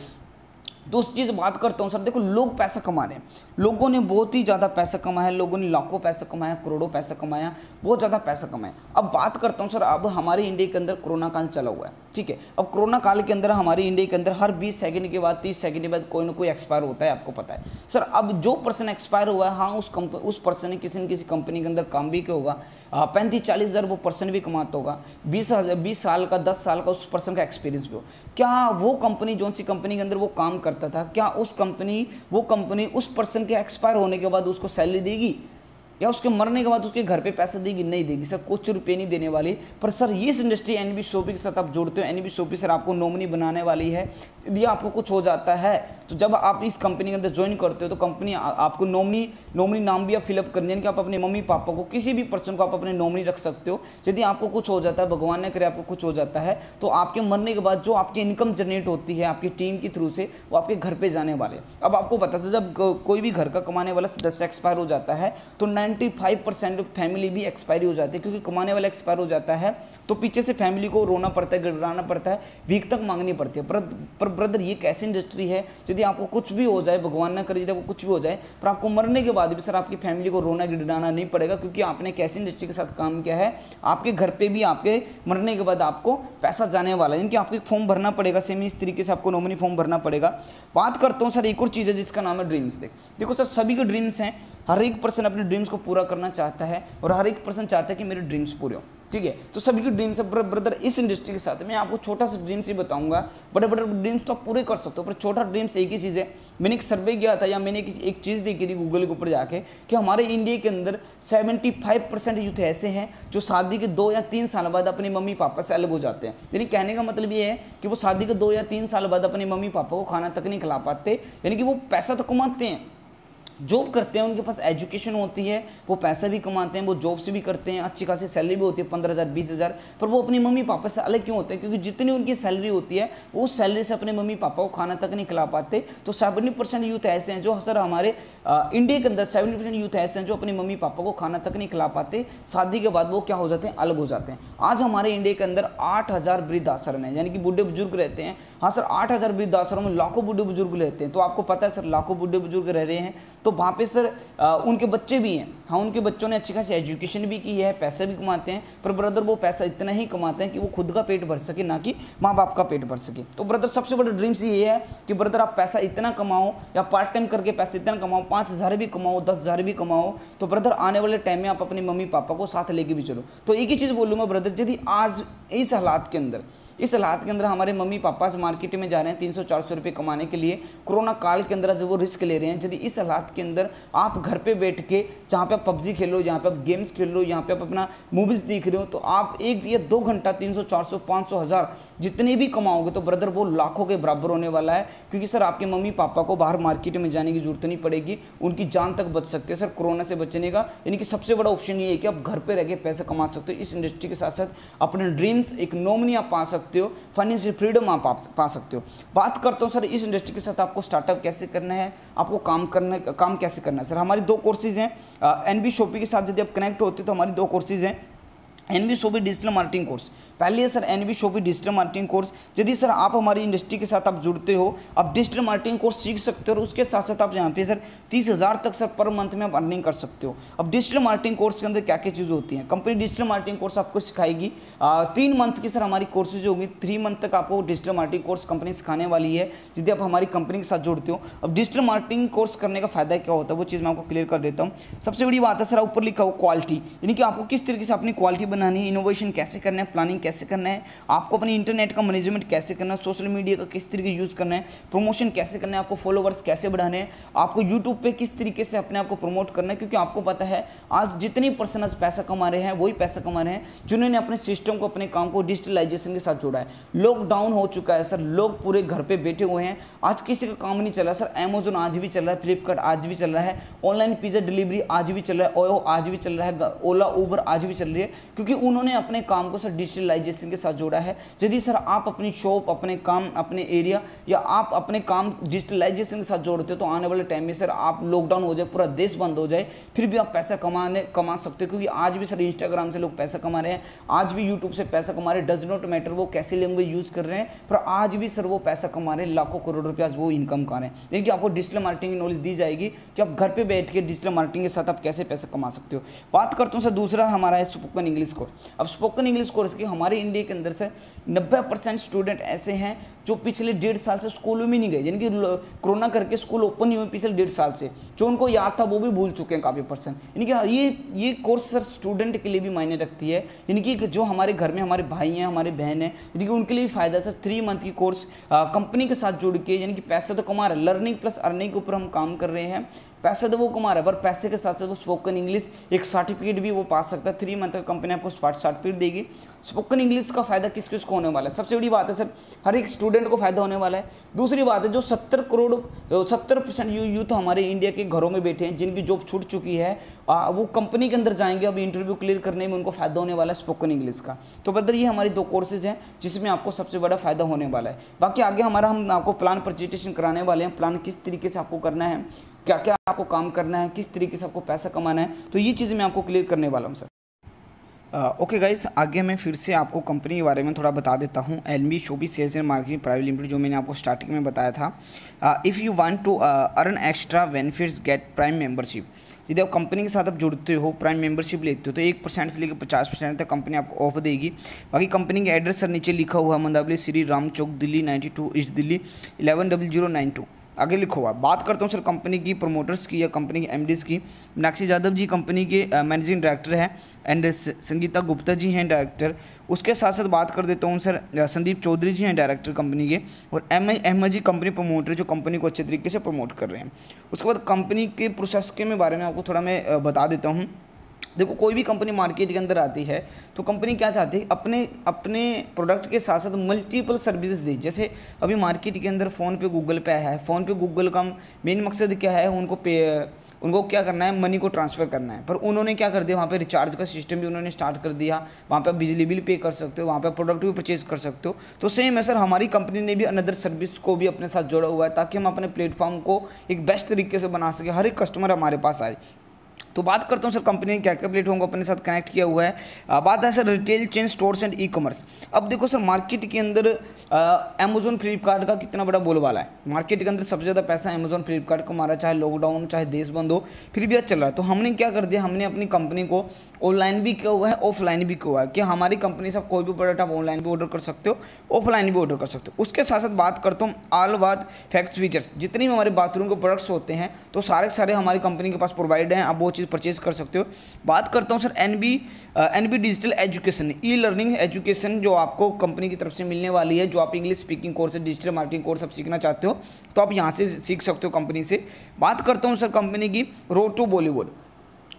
उस चीज़ बात करता हूँ सर, देखो, लोग पैसा कमा रहे हैं। लोगों ने बहुत ही ज़्यादा पैसा कमाया, लोगों ने लाखों पैसा कमाया, करोड़ों पैसा कमाया, बहुत ज़्यादा पैसा कमाया। अब बात करता हूँ सर, अब हमारे इंडिया के अंदर कोरोना काल चला हुआ है, ठीक है? अब कोरोना काल के अंदर हमारे इंडिया के अंदर हर बीस सेकंड के बाद, तीस सेकंड के बाद कोई ना कोई एक्सपायर होता है, आपको पता है। सर, अब जो पर्सन एक्सपायर हुआ है हाँ उस कंप उस पर्सन ने किसी न किसी कंपनी के अंदर काम भी किया होगा। पैंतीस चालीस हज़ार वो पर्सन भी कमाता होगा। बीस हज़ार, बीस साल का, दस साल का उस पर्सन का एक्सपीरियंस भी हो। क्या वो कंपनी जो सी कंपनी के अंदर वो काम करता था, क्या उस कंपनी वो कंपनी उस पर्सन के एक्सपायर होने के बाद उसको सैलरी देगी? या उसके मरने के बाद उसके घर पे पैसा देगी, नहीं देगी, सर कुछ रुपये नहीं देने वाली। पर सर इस इंडस्ट्री एन बी शोपी के साथ आप जोड़ते हो, एन बी शोपी सर आपको नॉमिनी बनाने वाली है, यदि आपको कुछ हो जाता है तो जब आप इस कंपनी के अंदर ज्वाइन करते हो तो कंपनी आपको नॉमिनी नॉमिनी नाम भी आप फिलअप करनी है कि आप अपने मम्मी पापा को, किसी भी पर्सन को आप अपने नॉमिनी रख सकते हो। यदि आपको कुछ हो जाता है, भगवान ने करे आपको कुछ हो जाता है तो आपके मरने के बाद जो आपकी इनकम जनरेट होती है, आपकी टीम के थ्रू से, वो आपके घर पर जाने वाले अब आपको पता था जब कोई भी घर का कमाने वाला सदस्य एक्सपायर हो जाता है तो नाइन्टी परसेंट फैमिली भी एक्सपायरी हो जाती है, क्योंकि कमाने वाला एक्सपायर हो जाता है तो पीछे से फैमिली को रोना पड़ता है गड़गड़ाना पड़ता है, भीख तक मांगनी पड़ती है। पर पर ब्रदर ये कैसी इंडस्ट्री है, यदि आपको कुछ भी हो जाए, भगवान ना करे, यदि आपको कुछ भी हो जाए, पर आपको मरने के बाद भी सर आपकी फैमिली को रोना गिड़ाना नहीं पड़ेगा, क्योंकि आपने कैसी इंडस्ट्री के साथ काम किया है, आपके घर पर भी आपके मरने के बाद आपको पैसा जाने वाला है इनकी आपको एक फॉर्म भरना पड़ेगा सेम इस तरीके से आपको नॉमिनी फॉर्म भरना पड़ेगा। बात करता हूँ, सर, एक और चीज़ है जिसका नाम है ड्रीम्स देखो, सर, सभी के ड्रीम्स हैं हर एक पर्सन अपने ड्रीम्स को पूरा करना चाहता है और हर एक पर्सन चाहता है कि मेरे ड्रीम्स पूरे हो, ठीक है? तो सभी की ड्रीम्स है ब्रदर इस इंडस्ट्री के साथ मैं आपको छोटा सा ड्रीम्स ही बताऊँगा। बड़े बड़े ड्रीम्स तो आप पूरे कर सकते हो, पर छोटा ड्रीम्स एक ही चीज़ है। मैंने एक सर्वे किया था या मैंने एक चीज़ देखी थी गूगल के ऊपर जाके कि हमारे इंडिया के अंदर 75 परसेंट यूथ ऐसे हैं जो शादी के दो या तीन साल बाद अपने मम्मी पापा से अलग हो जाते हैं। यानी कहने का मतलब ये है कि वो शादी के दो या तीन साल बाद अपने मम्मी पापा को खाना तक नहीं खिला पाते, यानी कि वो पैसा तो कमाते हैं। जॉब करते हैं, उनके पास एजुकेशन होती है, वो पैसा भी कमाते हैं, वो जॉब से भी करते हैं, अच्छी खासी सैलरी भी होती है, पंद्रह हज़ार, बीस हज़ार, पर वो अपनी मम्मी पापा से अलग क्यों होते हैं? क्योंकि जितनी उनकी सैलरी होती है, वो उस सैलरी से अपने मम्मी पापा को खाना तक नहीं खिला पाते। तो सेवेंटी परसेंट यूथ ऐसे हैं जो सर हमारे इंडिया के अंदर सेवेंटी परसेंट यूथ ऐसे हैं जो अपनी मम्मी पापा को खाना तक नहीं खिला पाते। शादी के बाद वो क्या हो जाते हैं? अलग हो जाते हैं। आज हमारे इंडिया के अंदर आठ हज़ार वृद्ध आश्रम है, यानी कि बूढ़े बुज़ुर्ग रहते हैं हाँ सर आठ हज़ार वृद्ध आश्रम में लाखों बूढ़े बुज़ुर्ग रहते हैं। तो आपको पता है सर लाखों बूढ़े बुज़ुर्ग रह रहे हैं। तो तो वहाँ पे सर आ, उनके बच्चे भी हैं। हाँ उनके बच्चों ने अच्छी खासी एजुकेशन भी की है पैसे भी कमाते हैं। पर ब्रदर वो पैसा इतना ही कमाते हैं कि वो खुद का पेट भर सके ना कि माँ बाप का पेट भर सके। तो ब्रदर सबसे बड़ा ड्रीम्स ये है कि ब्रदर आप पैसा इतना कमाओ या पार्ट टाइम करके पैसे इतना कमाओ पाँच हज़ार भी कमाओ दस हज़ार भी कमाओ तो ब्रदर आने वाले टाइम में आप अपनी मम्मी पापा को साथ लेके भी चलो। तो एक ही चीज़ बोलूँगा ब्रदर यदि आज इस हालात के अंदर इस हालात के अंदर हमारे मम्मी पापा मार्केट में जा रहे हैं तीन सौ चार सौ रुपये कमाने के लिए। कोरोना काल के अंदर जब वो रिस्क ले रहे हैं, यदि इस हालात के अंदर आप घर पे बैठ के जहाँ पे आप पबजी खेलो जहाँ पे आप गेम्स खेल लो यहाँ पे आप अपना मूवीज़ देख रहे हो तो आप एक या दो घंटा तीन सौ चार सौ पाँच सौ हज़ार जितने भी कमाओगे तो ब्रदर वो लाखों के बराबर होने वाला है। क्योंकि सर, आपके मम्मी पापा को बाहर मार्केट में जाने की ज़रूरत नहीं पड़ेगी, उनकी जान तक बच सकते हैं सर, कोरोना से बचने का। यानी कि सबसे बड़ा ऑप्शन ये है कि आप घर पर रह के पैसे कमा सकते हो। इस इंडस्ट्री के साथ साथ अपने ड्रीम्स एक नॉमनी आप पा सकते हो फाइनेंशियल फ्रीडम आप पा सकते हो। बात करता हूँ, सर, इस इंडस्ट्री के साथ आपको स्टार्टअप कैसे करना है, आपको काम करना, काम कैसे करना है? सर, हमारी दो कोर्सेज हैं एन बी शॉपी के साथ यदि आप कनेक्ट होते तो हमारी दो कोर्सेज हैं N B shoppy digital marketing course पहले है sir N B shoppy digital marketing course. यदि सर, आप हमारी इंडस्ट्री के साथ आप जुड़ते हो, आप डिजिटल मार्केटिंग कोर्स सीख सकते हो और उसके साथ साथ आप यहाँ पे सर, तीस हज़ार तक सर पर मंथ में आप अर्निंग कर सकते हो। अब डिजिटल मार्केटिंग कोर्स के अंदर क्या क्या चीज़ होती हैं? कंपनी डिजिटल मार्केटिंग कोर्स आपको सिखाएगी। तीन मंथ की सर हमारी कोर्सेज होगी। थ्री मंथ तक आपको डिजिटल मार्केटिंग कोर्स कंपनी सिखाने वाली है, यदि आप हमारी कंपनी के साथ जुड़ते हो। अब डिजिटल मार्केटिंग कोर्स करने का फ़ायदा क्या होता है, वो चीज़ मैं आपको क्लियर कर देता हूँ। सबसे बड़ी बात है सर ऊपर लिखा हो क्वालिटी, यानी कि आपको किस तरीके से अपनी क्वालिटी बनानी है, इनोवेशन कैसे करना है, प्लानिंग कैसे करना है? आपको अपनी इंटरनेट का मैनेजमेंट कैसे करना है? सोशल मीडिया का किस तरीके यूज़ करना है? प्रमोशन कैसे करना है? आपको फॉलोवर्स कैसे बढ़ाने हैं? आपको यूट्यूब पे किस तरीके से अपने आप को प्रमोट करना है? क्योंकि आपको पता है, आज जितनी पर्सन आज पैसा कमा रहे हैं, वही पैसा कमा रहे हैं, जिन्होंने अपने सिस्टम को, अपने काम को डिजिटलाइजेशन के साथ जोड़ा है। लॉकडाउन हो चुका है सर लोग पूरे घर पर बैठे हुए हैं। आज किसी का काम नहीं चल सर अमेजोन आज भी चल रहा है फ्लिपकार्ट आज भी चल रहा है ऑनलाइन पिज्जा डिलीवरी आज भी चल रहा है ओयो आज भी चल रहा है ओला ऊबर आज भी चल रही है, क्योंकि उन्होंने अपने काम को सर डिजिटलाइजेशन के साथ जोड़ा है। यदि सर आप अपनी शॉप अपने काम, अपने एरिया या आप अपने काम डिजिटलाइजेशन के साथ जोड़ते हो तो आने वाले टाइम में सर आप लॉकडाउन हो जाए, पूरा देश बंद हो जाए, फिर भी आप पैसा कमाने, कमा सकते हो, क्योंकि आज भी सर इंस्टाग्राम से लोग पैसा कमा रहे हैं, आज भी यूट्यूब से पैसा कमा रहे हैं डज नॉट मैटर वो कैसी लैंग्वेज यूज़ कर रहे हैं, पर आज भी सर वो पैसा कमा रहे हैं, लाखों करोड़ रुपया वो इनकम कर रहे हैं। देखिए आपको डिजिटल मार्केटिंग की नॉलेज दी जाएगी कि आप घर पर बैठ के डिजिटल मार्केटिंग के साथ आप कैसे पैसा कमा सकते हो। बात करता हूँ सर दूसरा हमारा है स्पोकन इंग्लिश कोर्स अब स्पोकन इंग्लिश कोर्स की हमारे इंडिया के अंदर से नब्बे परसेंट स्टूडेंट ऐसे हैं जो पिछले डेढ़ साल से स्कूल में नहीं गए, यानी कि कोरोना करके स्कूल ओपन नहीं हुए पिछले डेढ़ साल से, जो उनको याद था वो भी भूल चुके हैं काफ़ी परसेंट यानी कि ये ये कोर्स सर स्टूडेंट के लिए भी मायने रखती है। यानी कि जो हमारे घर में हमारे भाई हैं, हमारे बहन हैं, यानी कि उनके लिए भी फ़ायदा सर थ्री मंथ की कोर्स कंपनी के साथ जुड़ के, यानी कि पैसा तो कमा रहे हैं। लर्निंग प्लस अर्निंग के ऊपर हम काम कर रहे हैं। पैसे तो वो कमा रहा है, पर पैसे के साथ साथ वो स्पोकन इंग्लिश एक सर्टिफिकेट भी वो पा सकता है। थ्री मंथ का कंपनी आपको सर्टिफिकेट देगी। स्पोकन इंग्लिश का फ़ायदा किस किस को होने वाला है? सबसे बड़ी बात है सर हर एक स्टूडेंट को फ़ायदा होने वाला है। दूसरी बात है जो सत्तर करोड़ सत्तर परसेंट यू यूथ हमारे इंडिया के घरों में बैठे हैं जिनकी जॉब छूट चुकी है आ, वो कंपनी के अंदर जाएँगे अब इंटरव्यू क्लियर करने में उनको फ़ायदा होने वाला है स्पोकन इंग्लिश का। तो बदर ये हमारी दो कोर्सेज हैं जिसमें आपको सबसे बड़ा फ़ायदा होने वाला है। बाकी आगे हमारा हम आपको प्लान प्रजेंटेशन कराने वाले हैं प्लान किस तरीके से आपको करना है क्या क्या आपको काम करना है किस तरीके से आपको पैसा कमाना है तो ये चीज़ें मैं आपको क्लियर करने वाला हूँ सर ओके गाइस आगे मैं फिर से आपको कंपनी के बारे में थोड़ा बता देता हूँ। L B shoppy sales and marketing private limited जो मैंने आपको स्टार्टिंग में बताया था। If you want to earn extra benefits get prime membership यदि आप कंपनी के साथ आप जुड़ते हो प्राइम मेंबरशिप लेते हो तो एक परसेंट से लेकर पचास परसेंट तक कंपनी आपको ऑफ़ देगी। बाकी कंपनी का एड्रेस सर नीचे लिखा हुआ है, Mandawali, Shri Ram Chowk, Delhi ninety two east Delhi eleven double zero nine two आगे लिखो हुआ बात करता हूँ, सर कंपनी की प्रमोटर्स की या कंपनी की एम की। मीनाक्षी यादव जी कंपनी के मैनेजिंग डायरेक्टर हैं एंड संगीता गुप्ता जी हैं डायरेक्टर उसके साथ साथ बात कर देता हूँ, सर संदीप चौधरी जी हैं डायरेक्टर कंपनी के और M I Ahmed ji company promoter जो कंपनी को अच्छे तरीके से प्रमोट कर रहे हैं। उसके बाद कंपनी के प्रोसेस के बारे में आपको थोड़ा मैं बता देता हूँ। देखो, कोई भी कंपनी मार्केट के अंदर आती है तो कंपनी क्या चाहती है? अपने अपने प्रोडक्ट के साथ साथ मल्टीपल सर्विसेज़ दे। जैसे अभी मार्केट के अंदर फ़ोन पे गूगल पे है। फ़ोन पे गूगल का मेन मकसद क्या है? उनको पे, उनको क्या करना है? मनी को ट्रांसफ़र करना है। पर उन्होंने क्या कर दिया? वहाँ पे रिचार्ज का सिस्टम भी उन्होंने स्टार्ट कर दिया। वहाँ पे बिजली बिल पे कर सकते हो। वहाँ पे प्रोडक्ट भी परचेज कर सकते हो। तो सेम है सर हमारी कंपनी ने भी अनदर सर्विस को भी अपने साथ जोड़ा हुआ है, ताकि हम अपने प्लेटफॉर्म को एक बेस्ट तरीके से बना सकें। हर एक कस्टमर हमारे पास आए। तो बात करता हूँ सर कंपनी क्या क्या प्लेटफॉर्म को अपने साथ कनेक्ट किया हुआ है। बात है sir retail chain stores and e commerce अब देखो सर मार्केट के अंदर अमेजोन फ्लिपकार्ट का कितना बड़ा बोलवाला है। मार्केट के अंदर सबसे ज़्यादा पैसा अमेजोन फ्लिपकार्ट को मारा, चाहे लॉकडाउन चाहे देश बंद हो, फिर भी अच्छा चल रहा है। तो हमने क्या कर दिया, हमने अपनी कंपनी को ऑनलाइन भी किया हुआ है ऑफलाइन भी किया हुआ है। कि हमारी कंपनी से आप कोई भी प्रोडक्ट आप ऑनलाइन भी ऑर्डर कर सकते हो ऑफलाइन भी ऑर्डर कर सकते हो। उसके साथ साथ बात करता हूँ आल बात फैक्ट्स फीचर्स जितनी भी हमारे बाथरूम के प्रोडक्ट्स होते हैं तो सारे सारे हमारी कंपनी के पास प्रोवाइड हैं। आप वो चीज़ परचेज कर सकते हो। बात करता हूँ, sir N B N B digital education e learning education जो आपको कंपनी की तरफ़ से मिलने वाली है, जो आप English speaking course digital marketing course आप सीखना चाहते हो तो आप यहाँ से सीख सकते हो कंपनी से। बात करता हूँ, सर कंपनी की रोड टू बॉलीवुड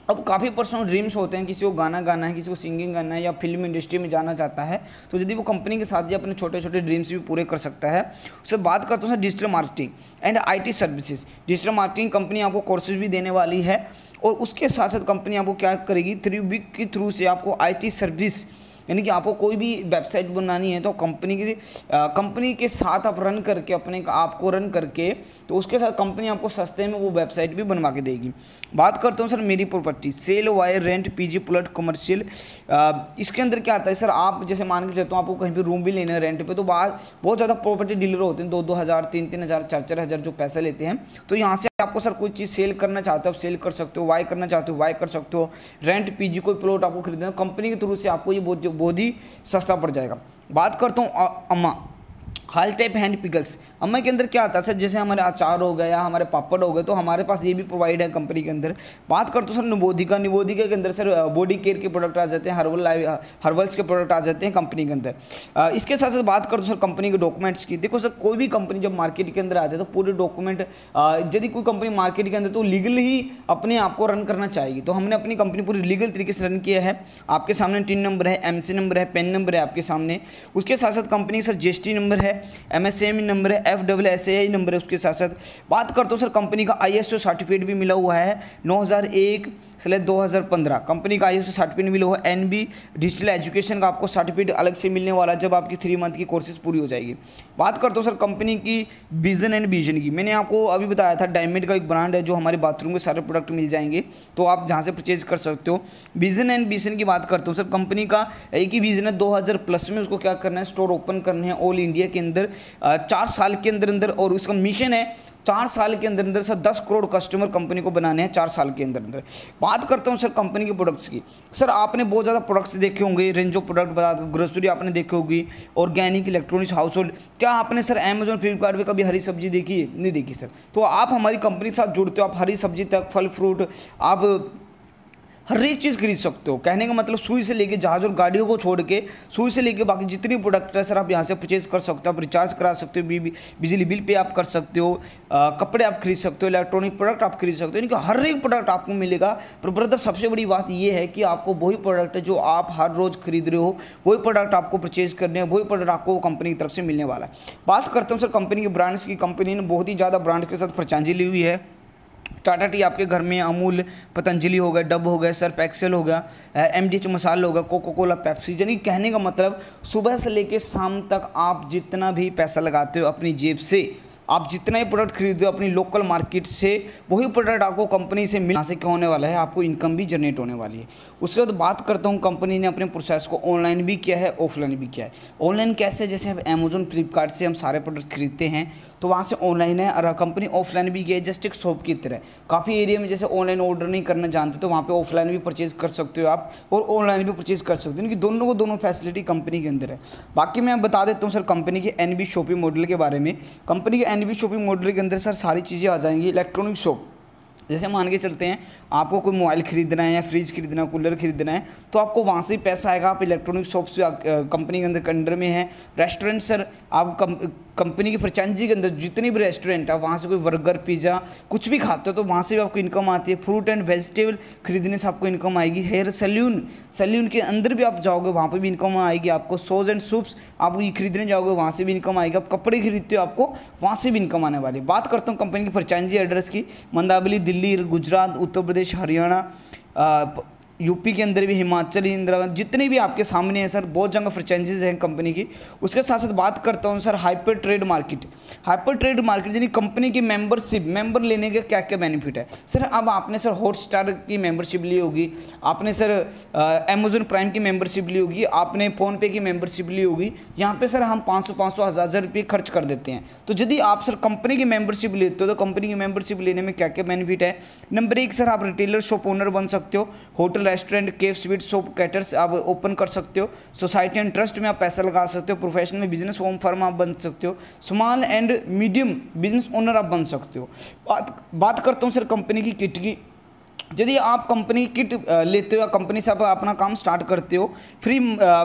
अब काफ़ी पर्सनल ड्रीम्स होते हैं, किसी को गाना गाना है, किसी को सिंगिंग करना है या फ़िल्म इंडस्ट्री में जाना चाहता है तो यदि वो कंपनी के साथ ही अपने छोटे छोटे ड्रीम्स भी पूरे कर सकता है। उससे बात करते हैं digital marketing and IT services digital marketing company आपको कोर्सेज भी देने वाली है और उसके साथ साथ कंपनी आपको क्या करेगी? थ्री वीक के थ्रू से आपको आईटी सर्विस यानी कि आपको कोई भी वेबसाइट बनानी है तो कंपनी की कंपनी के साथ आप रन करके, अपने आपको रन करके तो उसके साथ कंपनी आपको सस्ते में वो वेबसाइट भी बनवा के देगी। बात करता हूँ सर मेरी property cell wire rent PG plot commercial इसके अंदर क्या आता है? सर आप जैसे मान के चलते हो, आपको कहीं भी रूम भी लेना है रेंट पे तो बाहर बहुत ज़्यादा प्रॉपर्टी डीलर होते हैं दो दो हज़ार तीन तीन हज़ार चार चार हज़ार जो पैसे लेते हैं तो यहाँ से आपको सर कोई चीज़ सेल करना चाहते हो, आप सेल कर सकते हो वाई करना चाहते हो वाई कर सकते हो। रेंट पीजी कोई प्लॉट आपको खरीदना कंपनी के थ्रू से आपको ये बहुत बहुत ही सस्ता पड़ जाएगा। बात करता हूँ अम्मा। हाल टाइप हैंड पिकल्स अम्मा, के अंदर क्या आता है सर? जैसे हमारे अचार हो गए या हमारे पापड़ हो गए तो हमारे पास ये भी प्रोवाइड है कंपनी के अंदर। बात करते सर निबोधिका निबोधिका के अंदर सर बॉडी केयर के प्रोडक्ट आ जाते हैं हर्बल हर्बल्स के प्रोडक्ट आ जाते हैं कंपनी के अंदर। इसके साथ साथ बात करते सर कंपनी के डॉक्यूमेंट्स की। देखो सर, कोई भी कंपनी जब मार्केट के अंदर आते हैं तो पूरे डॉक्यूमेंट यदि कोई कंपनी मार्केट के अंदर तो लीगल ही अपने आप को रन करना चाहेगी। तो हमने अपनी कंपनी पूरी लीगल तरीके से रन किया है। आपके सामने टीन नंबर है एमसी नंबर है पेन नंबर है आपके सामने। उसके साथ साथ कंपनी सर जीएसटी नंबर है एम नंबर है F W S A number है उसके साथ साथ। बात करता हूँ, सर कंपनी का आई सर्टिफिकेट भी मिला हुआ है नौ हज़ार एक से दो हज़ार पंद्रह। कंपनी का आई सर्टिफिकेट मिला हुआ है एन बी डिजिटल एजुकेशन का आपको सर्टिफिकेट अलग से मिलने वाला जब आपकी थ्री मंथ की कोर्सेज पूरी हो जाएगी। बात करता हूँ, सर कंपनी की विजन एंड विजन की। मैंने आपको अभी बताया था डायमंड का एक ब्रांड है जो हमारे बाथरूम के सारे प्रोडक्ट मिल जाएँगे तो आप जहाँ से परचेज कर सकते हो। विजन एंड विजन की बात करता हूँ, सर कंपनी का एक ही विजन है, दो प्लस में उसको क्या करना है स्टोर ओपन करने हैं ऑल इंडिया के अंदर चार साल के अंदर अंदर, और उसका मिशन है चार साल के अंदर अंदर सर, दस करोड़ कस्टमर कंपनी को बनाने हैं चार साल के अंदर अंदर। बात करता हूँ सर कंपनी के प्रोडक्ट्स की। सर, आपने बहुत ज़्यादा प्रोडक्ट्स देखे होंगे रेंज ऑफ़ प्रोडक्ट बता ग्रोसरी आपने देखी होगी ऑर्गेनिक इलेक्ट्रॉनिक्स हाउस होल्ड क्या आपने सर अमेजोन फ्लिपकार्ट पर कभी हरी सब्ज़ी देखी? है नहीं देखी सर। तो आप हमारी कंपनी के साथ जुड़ते हो, आप हरी सब्ज़ी तक, फल फ्रूट आप हर एक चीज़ खरीद सकते हो। कहने का मतलब सुई से लेके जहाज़ और गाड़ियों को छोड़ के सुई से लेके बाकी जितनी प्रोडक्ट है सर आप यहाँ से परचेज कर सकते हो आप रिचार्ज करा सकते हो बी बिजली बिल पे आप कर सकते हो आ, कपड़े आप खरीद सकते हो इलेक्ट्रॉनिक प्रोडक्ट आप खरीद सकते हो यानी कि हर एक प्रोडक्ट आपको मिलेगा। पर ब्रदर सबसे बड़ी बात ये है कि आपको वही प्रोडक्ट है जो आप हर रोज़ खरीद रहे हो वही प्रोडक्ट आपको परचेज करने हैं वही प्रोडक्ट आपको कंपनी की तरफ़ से मिलने वाला है। बात करता हूँ सर कंपनी के ब्रांड्स की। कंपनी ने बहुत ही ज़्यादा ब्रांड के साथ फ्रचांजी ली हुई है। टाटा टी आपके घर में अमूल, पतंजलि हो गया, डब हो गया, सर्फ एक्सेल हो गया एम डी एच मसाल होगा कोको कोला पेप्सी यानी कहने का मतलब सुबह से लेकर शाम तक आप जितना भी पैसा लगाते हो अपनी जेब से आप जितना ही प्रोडक्ट खरीदते हो अपनी लोकल मार्केट से, वही प्रोडक्ट आपको कंपनी से मिल से क्या होने वाला है? आपको इनकम भी जनरेट होने वाली है। उसके बाद बात करता हूँ कंपनी ने अपने प्रोसेस को ऑनलाइन भी किया है ऑफलाइन भी किया है। ऑनलाइन कैसे? जैसे अमेजोन फ्लिपकार्ट से हम सारे प्रोडक्ट खरीदते हैं तो वहाँ से ऑनलाइन है और कंपनी ऑफलाइन भी किया है जस्ट एक शॉप की तरह। काफ़ी एरिया में जैसे ऑनलाइन ऑर्डर नहीं करना जानते तो वहाँ पे ऑफलाइन भी परचेज कर सकते हो आप और ऑनलाइन भी परचेज कर सकते हो। क्योंकि दोनों को दोनों फैसिलिटी कंपनी के अंदर है। बाकी मैं बता देता हूँ सर कंपनी के एनबी शॉपिंग मॉडल के बारे में। कंपनी के एन शॉपिंग मॉडल के अंदर सर सारी चीज़ें आ जाएँगी, इलेक्ट्रॉनिक शॉप। जैसे मान के चलते हैं, आपको कोई मोबाइल खरीदना है या फ्रिज खरीदना है, कूलर खरीदना है तो आपको वहाँ से पैसा आएगा। आप इलेक्ट्रॉनिक शॉप से कंपनी के अंदर अंडर में है। रेस्टोरेंट, सर, आप कंपनी की फ्रेंचाइजी के अंदर जितनी भी रेस्टोरेंट है, वहाँ से कोई बर्गर, पिज़्ज़ा, कुछ भी खाते हो तो वहाँ से भी आपको इनकम आती है। फ्रूट एंड वेजिटेबल खरीदने से आपको इनकम आएगी। हेयर सैल्यून सैल्यून के अंदर भी आप जाओगे, वहाँ पर भी इनकम आएगी आपको। सोज एंड सूप्स, आप ये खरीदने जाओगे, वहाँ से भी इनकम आएगी। आप कपड़े खरीदते हो आपको, वहाँ से भी इनकम आने वाली बात करता हूँ कंपनी की फ्रेंचाइजी एड्रेस की। मंदावली, दिल्ली, गुजरात, उत्तर प्रदेश, हरियाणा यूपी के अंदर भी, हिमाचल, इंदिरा गांधी, जितने भी आपके सामने हैं सर, बहुत जगह फ्रेंचाइजीज हैं कंपनी की। उसके साथ साथ बात करता हूँ sir hyper trade market hyper trade market यानी कंपनी की मेंबरशिप मेंबर लेने के क्या क्या बेनिफिट है? सर, अब आपने सर हॉट स्टार की मेंबरशिप ली होगी, आपने सर अमेजोन प्राइम की मेंबरशिप ली होगी, आपने फ़ोनपे की मेंबरशिप ली होगी, यहाँ पर सर हम पाँच सौ पाँच सौ, हज़ार हज़ार रुपये खर्च कर देते हैं। तो यदि आप सर कंपनी की मेंबरशिप लेते हो तो कंपनी की मेंबरशिप लेने में क्या क्या बेनिफिट है? नंबर एक, सर, आप रिटेलर शॉप ओनर बन सकते हो, hotel restaurant cafe sweet shop caterers आप ओपन कर सकते हो। सोसाइटी एंड ट्रस्ट में आप पैसा लगा सकते हो। प्रोफेशनल बिज़नेस होम फर्म आप बन सकते हो। Small and medium business owner आप बन सकते हो। बात बात करता हूँ सर, कंपनी की किट की। यदि आप कंपनी किट लेते हो या कंपनी से आप अपना काम स्टार्ट करते हो free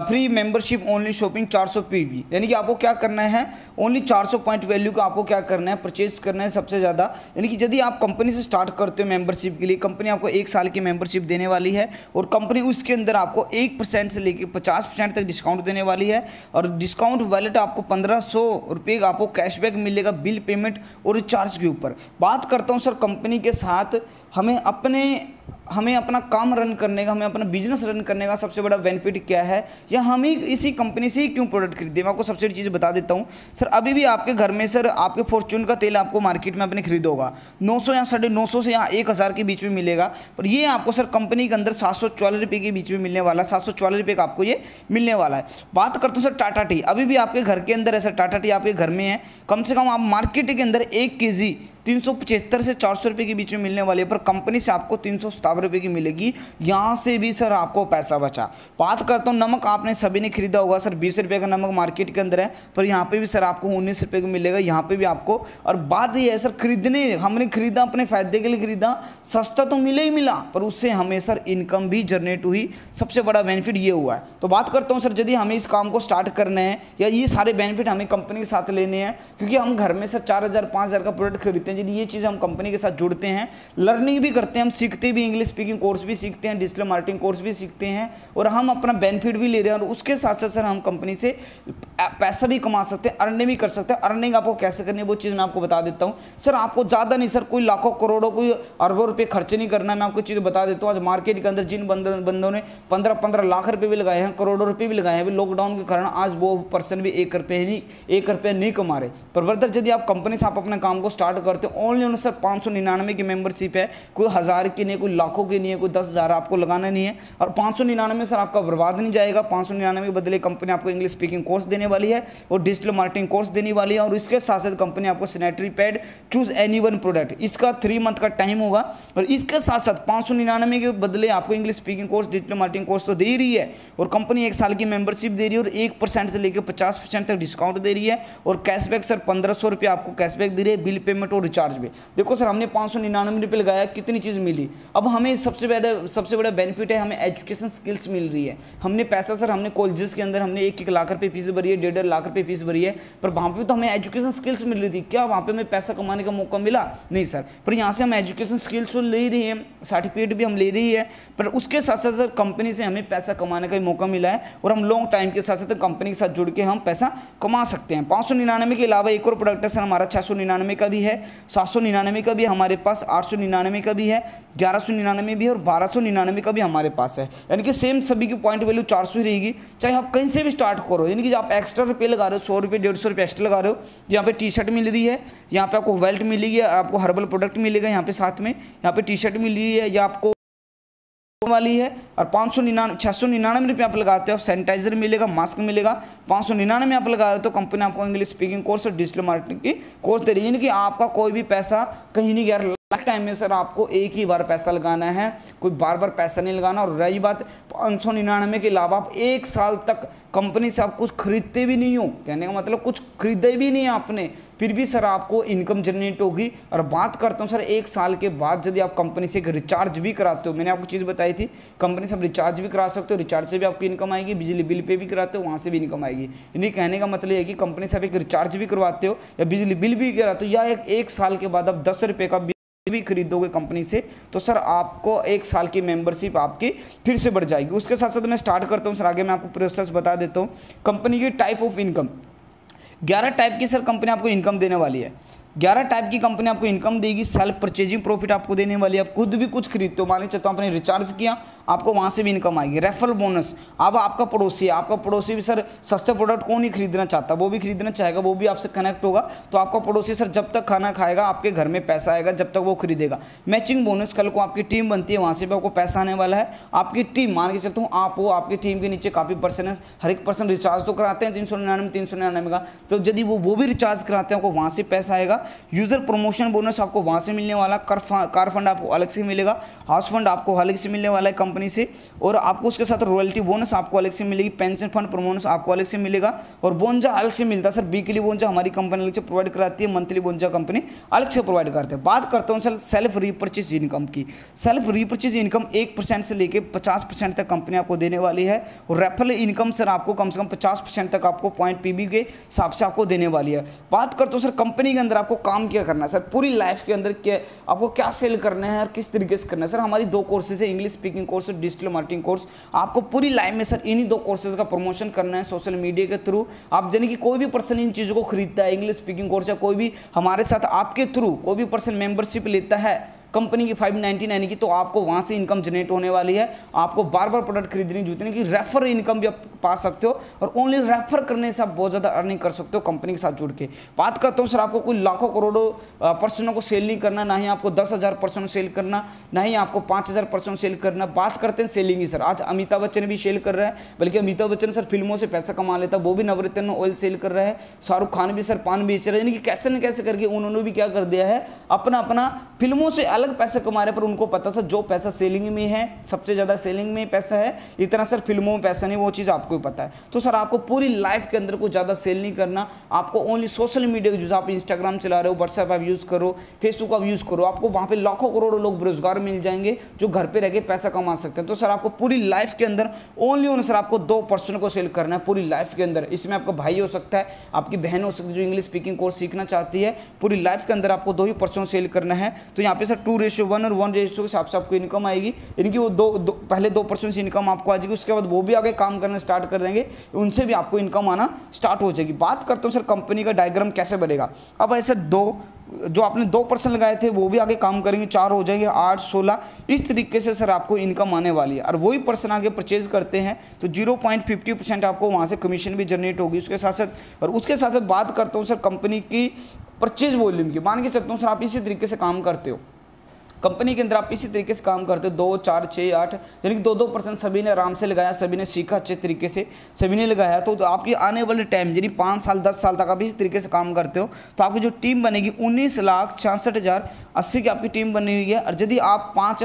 free membership only shopping 400 PV यानी कि आपको क्या करना है? ओनली 400 पॉइंट वैल्यू का आपको क्या करना है? परचेज करना है सबसे ज़्यादा। यानी कि यदि आप कंपनी से स्टार्ट करते हो मेंबरशिप के लिए कंपनी आपको एक साल की मेंबरशिप देने वाली है और कंपनी उसके अंदर आपको एक परसेंट से लेकर पचास परसेंट तक डिस्काउंट देने वाली है और डिस्काउंट वैलेट आपको पंद्रह सौ रुपये का आपको कैशबैक मिलेगा बिल पेमेंट और रिचार्ज के ऊपर। बात करता हूँ सर कंपनी के साथ हमें अपने हमें अपना काम रन करने का, हमें अपना बिज़नेस रन करने का सबसे बड़ा बेनिफिट क्या है? या हम ही इसी कंपनी से ही क्यों प्रोडक्ट खरीदे? मैं आपको सबसे चीज़ बता देता हूँ। सर, अभी भी आपके घर में, सर, आपके फॉर्चून का तेल आपको मार्केट में अपने खरीदोगा 900 या साढ़े नौ सौ से या एक हज़ार के बीच में मिलेगा। पर ये आपको, सर कंपनी के अंदर सात सौ रुपये के बीच में मिलने वाला है। सात सौ रुपये का आपको ये मिलने वाला है। बात करता हूँ, सर, टाटा टी। अभी भी आपके घर के अंदर है, सर, टाटा टी आपके घर में है। कम से कम आप मार्केट के अंदर एक के तीन सौ पचहत्तर से चार सौ के बीच में मिलने वाली है, पर कंपनी से आपको तीन सौ की मिलेगी। यहाँ से भी सर आपको पैसा बचा। बात करता हूँ, नमक आपने सभी ने खरीदा होगा सर, बीस रुपये का नमक मार्केट के अंदर है, पर यहाँ पे भी सर आपको उन्नीस रुपये का मिलेगा, यहाँ पे भी आपको। और बात ये है सर, खरीदने, हमने खरीदा, अपने फ़ायदे के लिए खरीदा, सस्ता तो मिले ही मिला, पर उससे हमें सर इनकम भी जनरेट हुई। सबसे बड़ा बेनिफिट ये हुआ है। तो बात करता हूँ सर, यदि हमें इस काम को स्टार्ट करना है, या ये सारे बेनिफिट हमें कंपनी के साथ लेने हैं, क्योंकि हम घर में सर चार हज़ार का प्रोडक्ट खरीदते हैं यदि ये चीज़ हम कंपनी के साथ जुड़ते हैं लर्निंग भी करते हैं, हम सीखते भी इंग्लिश स्पीकिंग कोर्स भी सीखते हैं डिजिटल मार्केटिंग कोर्स भी सीखते हैं और हम अपना बेनिफिट भी ले रहे हैं और उसके साथ साथ सर हम कंपनी से पैसा भी कमा सकते हैं अर्निंग भी कर सकते हैं। अर्निंग आपको कैसे करनी है वो चीज़ मैं आपको बता देता हूँ। सर आपको ज़्यादा नहीं, सर कोई लाखों, करोड़ों, कोई अरबों रुपये खर्च नहीं करना मैं आपको चीज़ बता देता हूँ, आज मार्केट के अंदर जिन बंदों ने पंद्रह पंद्रह लाख रुपये भी लगाए हैं, करोड़ों रुपये भी लगाए हैं लॉकडाउन के कारण आज वो पर्सन भी एक रुपये नहीं एक रुपये नहीं कमा रहे। पर वर्दर यदि आप कंपनी से आप अपने काम को स्टार्ट करते हो ओनली सर पाँच सौ निन्यानवे की मेंबरशिप है। कोई हज़ार की नहीं, कोई लाखों की नहीं है कोई दस हज़ार आपको लगाना नहीं है। और पाँच सौ निन्यानवे सर आपका बर्बाद नहीं जाएगा। पाँच सौ निन्यानवे के बदले कंपनी आपको इंग्लिश स्पीकिंग कोर्स देने वाली है और डिजिटल मार्केटिंग कोर्स देने वाली है। और इसके साथ साथ कंपनी आपको sanitary pad choose any one product इसका थ्री मंथ का टाइम होगा। और इसके साथ साथ पाँच सौ निन्यानवे के बदले आपको English speaking course digital marketing course तो दे रही है। और कंपनी एक साल की मेंबरशिप दे रही है और एक परसेंट से लेकर पचास परसेंट तक डिस्काउंट दे रही है। और कैशबैक सर पंद्रह सौ रुपये आपको कैशबैक दे रही है। बिल पेमेंट और रिचार्ज भी देखो सर, हमने पाँच सौ निन्यानवे रुपये लगाया, कितनी चीज़ मिली? अब हमें सबसे बड़ा सबसे बड़ा बेनिफिट है, हमें एजुकेशन स्किल्स मिल रही है। हमने पैसा, सर, हमने कॉलेजेस के अंदर हमने एक एक लाख रुपये फ़ीस भरी है, डेढ़ डेढ़ लाख रुपये फ़ीस भरी है, पर वहाँ पर तो हमें एजुकेशन स्किल्स मिल रही थी। क्या वहाँ पे हमें पैसा कमाने का मौका मिला? नहीं, सर। पर यहाँ से हम एजुकेशन स्किल्स तो ले रही है सर्टिफिकेट भी हम ले रही है, पर उसके साथ साथ, सर कंपनी से हमें पैसा कमाने का मौका मिला है, और हम लॉन्ग टाइम के साथ साथ कंपनी के साथ जुड़ के हम पैसा कमा सकते हैं। पाँच सौ निन्यानवे के अलावा एक और प्रोडक्ट है, सर, हमारा छः सौ निन्यानवे का भी है। सात सौ निन्यानवे का भी हमारे पास, आठ सौ निन्यानवे का भी है, ग्यारह सौ निन्यानवे भी है और बारह सौ निन्यानवे का भी हमारे पास है। यानी कि सेम सभी की पॉइंट वैल्यू चार सौ ही रहेगी। चाहे आप कहीं से भी स्टार्ट करो, यानी कि आप एक्स्ट्रा रुपये लगा रहे हो, सौ रुपये, डेढ़ सौ रुपये एक्स्ट्रा लगा रहे हो, यहाँ पे टी शर्ट मिल रही है, यहाँ पे आपको वेल्ट मिलेगी, आपको हर्बल प्रोडक्ट मिलेगा यहाँ पे साथ में, यहाँ पे टी शर्ट मिल रही है, या आपको वाली है और पाँच सौ निन्यानवे छः सौ निन्यानवे रुपये आप लगाते हो सैनिटाइजर मिलेगा मास्क मिलेगा, पाँच सौ निन्यानवे आप लगा रहे हो तो कंपनी आपको इंग्लिश स्पीकिंग कोर्स और डिजिटल मार्केटिंग की कोर्स दे रही है। यानी कि आपका कोई भी पैसा कहीं नहीं गया लाइफ टाइम में सर आपको एक ही बार पैसा लगाना है कोई बार बार पैसा नहीं लगाना और रही बात पाँच सौ निन्यानवे के अलावा आप एक साल तक कंपनी से आप कुछ खरीदते भी नहीं हो। कहने का मतलब कुछ खरीदे भी नहीं आपने फिर भी सर आपको इनकम जनरेट होगी। और बात करता हूँ सर एक साल के बाद यदि आप कंपनी से रिचार्ज भी कराते हो मैंने आपको चीज़ बताई थी कंपनी से आप रिचार्ज भी करा सकते हो रिचार्ज से भी आपकी इनकम आएगी बिजली बिल पे भी कराते हो वहाँ से भी इनकम आएगी। यानी कहने का मतलब है कि कंपनी से आप एक रिचार्ज भी करवाते हो या बिजली बिल भी कराते हो या एक, साल के बाद आप दस का भी खरीदोगे कंपनी से तो सर आपको एक साल की मेंबरशिप आपकी फिर से बढ़ जाएगी। उसके साथ साथ मैं स्टार्ट करता हूँ, सर, आगे मैं आपको प्रोसेस बता देता हूँ। कंपनी की टाइप ऑफ़ इनकम ग्यारह टाइप की, सर कंपनी आपको इनकम देने वाली है। ग्यारह टाइप की कंपनी आपको इनकम देगी सेल्फ परचेजिंग प्रॉफिट आपको देने वाली है। आप खुद भी कुछ खरीदते हो मान लीजिए तो आपने रिचार्ज किया, आपको वहाँ से भी इनकम आएगी। रेफरल बोनस अब आपका पड़ोसी है, आपका पड़ोसी भी सर सस्ते प्रोडक्ट कौन नहीं खरीदना चाहता वो भी खरीदना चाहेगा, वो भी आपसे कनेक्ट होगा। तो आपका पड़ोसी सर जब तक खाना खाएगा, आपके घर में पैसा आएगा, जब तक वो खरीदेगा। मैचिंग बोनस कल को आपकी टीम बनती है, वहाँ से भी आपको पैसा आने वाला है। आपकी टीम मान के चलता हूँ, आप हो, आपकी टीम के नीचे काफ़ी पर्सन है, हर एक पर्सन रिचार्ज तो कराते हैं, तीन सौ निन्यानवे तीन सौ निन्यानवे का। तो यदि वो वो भी रिचार्ज कराते हैं, आपको वहाँ से पैसा आएगा यूज़र प्रमोशन बोनस आपको वहाँ से मिलने वाला, कर कार फंड आपको अलग से मिलेगा, हाउस फंड आपको अलग से मिलने वाला है कंपनी से, और आपको उसके साथ रॉयल्टी बोनस आपको अलग से मिलेगी पेंशन फंड प्रमोनस आपको अलग से मिलेगा, और बोनजा अलग से मिलता है सर वीकली बोनजा हमारी कंपनी अलग से प्रोवाइड कराती है मंथली बोनजा कंपनी अलग से प्रोवाइड करते हैं। बात करता हूँ सर सेल्फ रीपर्चेज इनकम की। सेल्फ रीपर्चेज इनकम एक से लेकर पचास तक कंपनी आपको देने वाली है, और रेफरल इनकम सर आपको कम से कम पचास तक आपको पॉइंट पीबी के हिसाब से आपको देने वाली है। बात करता हूँ सर कंपनी के अंदर आपको काम क्या करना है? सर, पूरी लाइफ के अंदर क्या, आपको क्या सेल करना है और किस तरीके से करना है? सर, हमारी दो कोर्सेज है इंग्लिश स्पीकिंग कोर्स और डिजिटल मार्केटिंग कोर्स आपको पूरी लाइफ में, सर, इन्हीं दो कोर्सेज का प्रमोशन करना है सोशल मीडिया के थ्रू आप यानी कि कोई भी पर्सन इन चीज़ों को खरीदता है इंग्लिश स्पीकिंग कोर्स या कोई भी हमारे साथ आपके थ्रू कोई भी पर्सन मेंबरशिप लेता है कंपनी की फाइव नाइन्टी नाइन की तो आपको वहाँ से इनकम जनरेट होने वाली है। आपको बार बार प्रोडक्ट खरीदनी ज़रूरत नहीं कि रेफर इनकम भी आप पा सकते हो और ओनली रेफर करने से आप बहुत ज़्यादा अर्निंग कर सकते हो कंपनी के साथ जुड़ के। बात करता हूँ सर, आपको कोई लाखों करोड़ों पर्सनों को सेल नहीं करना, ना ही आपको दस हज़ार सेल करना, ना ही आपको पाँच हज़ार पर्सन सेल करना। बात करते हैं सेलिंग ही सर, आज अमिताभ बच्चन भी सेल कर रहा है, बल्कि अमिताभ बच्चन सर फ़िल्मों से पैसा कमा लेता है, वो भी नवरत्न ऑयल सेल कर रहा है। शाहरुख खान भी सर पान बेच रहे हैं, यानी कि कैसे न कैसे करके उन्होंने भी क्या कर दिया है अपना अपना फ़िल्मों से अलग पैसे कमा रहे पर उनको पता था जो पैसा सेलिंग में है, सबसे ज़्यादा सेलिंग में पैसा है, इतना सर फ़िल्मों में पैसा नहीं, वो चीज़ आपको ही पता है। तो सर, आपको पूरी लाइफ के अंदर कुछ ज़्यादा सेल नहीं करना, आपको ओनली सोशल मीडिया जो आप इंस्टाग्राम चला रहे हो व्हाट्सएप आप यूज़ करो फेसबुक आप यूज़ करो, आपको वहाँ पर लाखों करोड़ों लोग बेरोजगार मिल जाएँगे जो घर पर रह के पैसा कमा सकते हैं। तो सर, आपको पूरी लाइफ के अंदर ओनली ओनली सर आपको दो पर्सन को सेल करना है पूरी लाइफ के अंदर। इसमें आपका भाई हो सकता है, आपकी बहन हो सकती है जो इंग्लिश स्पीकिंग कोर्स सीखना चाहती है, पूरी लाइफ के अंदर आपको दो ही पर्सन सेल करना है। तो यहाँ पे सर टू रेशियो वन और वन रेशियो के हिसाब से आपको इनकम आएगी। इनकी वो दो, दो पहले दो परसेंट से इनकम आपको आ जाएगी उसके बाद वो भी आगे काम करना स्टार्ट कर देंगे उनसे भी आपको इनकम आना स्टार्ट हो जाएगी। बात करता हूँ सर कंपनी का डायग्राम कैसे बनेगा? अब ऐसे दो जो आपने दो परसेंट लगाए थे वो भी आगे काम करेंगे चार हो जाएँगे आठ सोलह इस तरीके से सर आपको इनकम आने वाली है। और वही पर्सन आगे परचेज करते हैं तो ज़ीरो पॉइंट फिफ्टी परसेंट आपको वहाँ से कमीशन भी जनरेट होगी उसके साथ साथ। और उसके साथ साथ बात करता हूँ सर कंपनी की परचेज वॉल्यूम की। मान के चलता हूँ सर आप इसी तरीके से काम करते हो। कंपनी के अंदर आप इसी तरीके से काम करते हो दो चार छः आठ यानी कि दो दो परसेंट सभी ने आराम से लगाया सभी ने सीखा अच्छे तरीके से सभी ने लगाया तो, तो आपकी आने वाले टाइम यानी पाँच साल दस साल तक आप इसी तरीके से काम करते हो तो आपकी जो टीम बनेगी उन्नीस लाख छियासठ हज़ार अस्सी की आपकी टीम बनी हुई है और यदि आप पाँच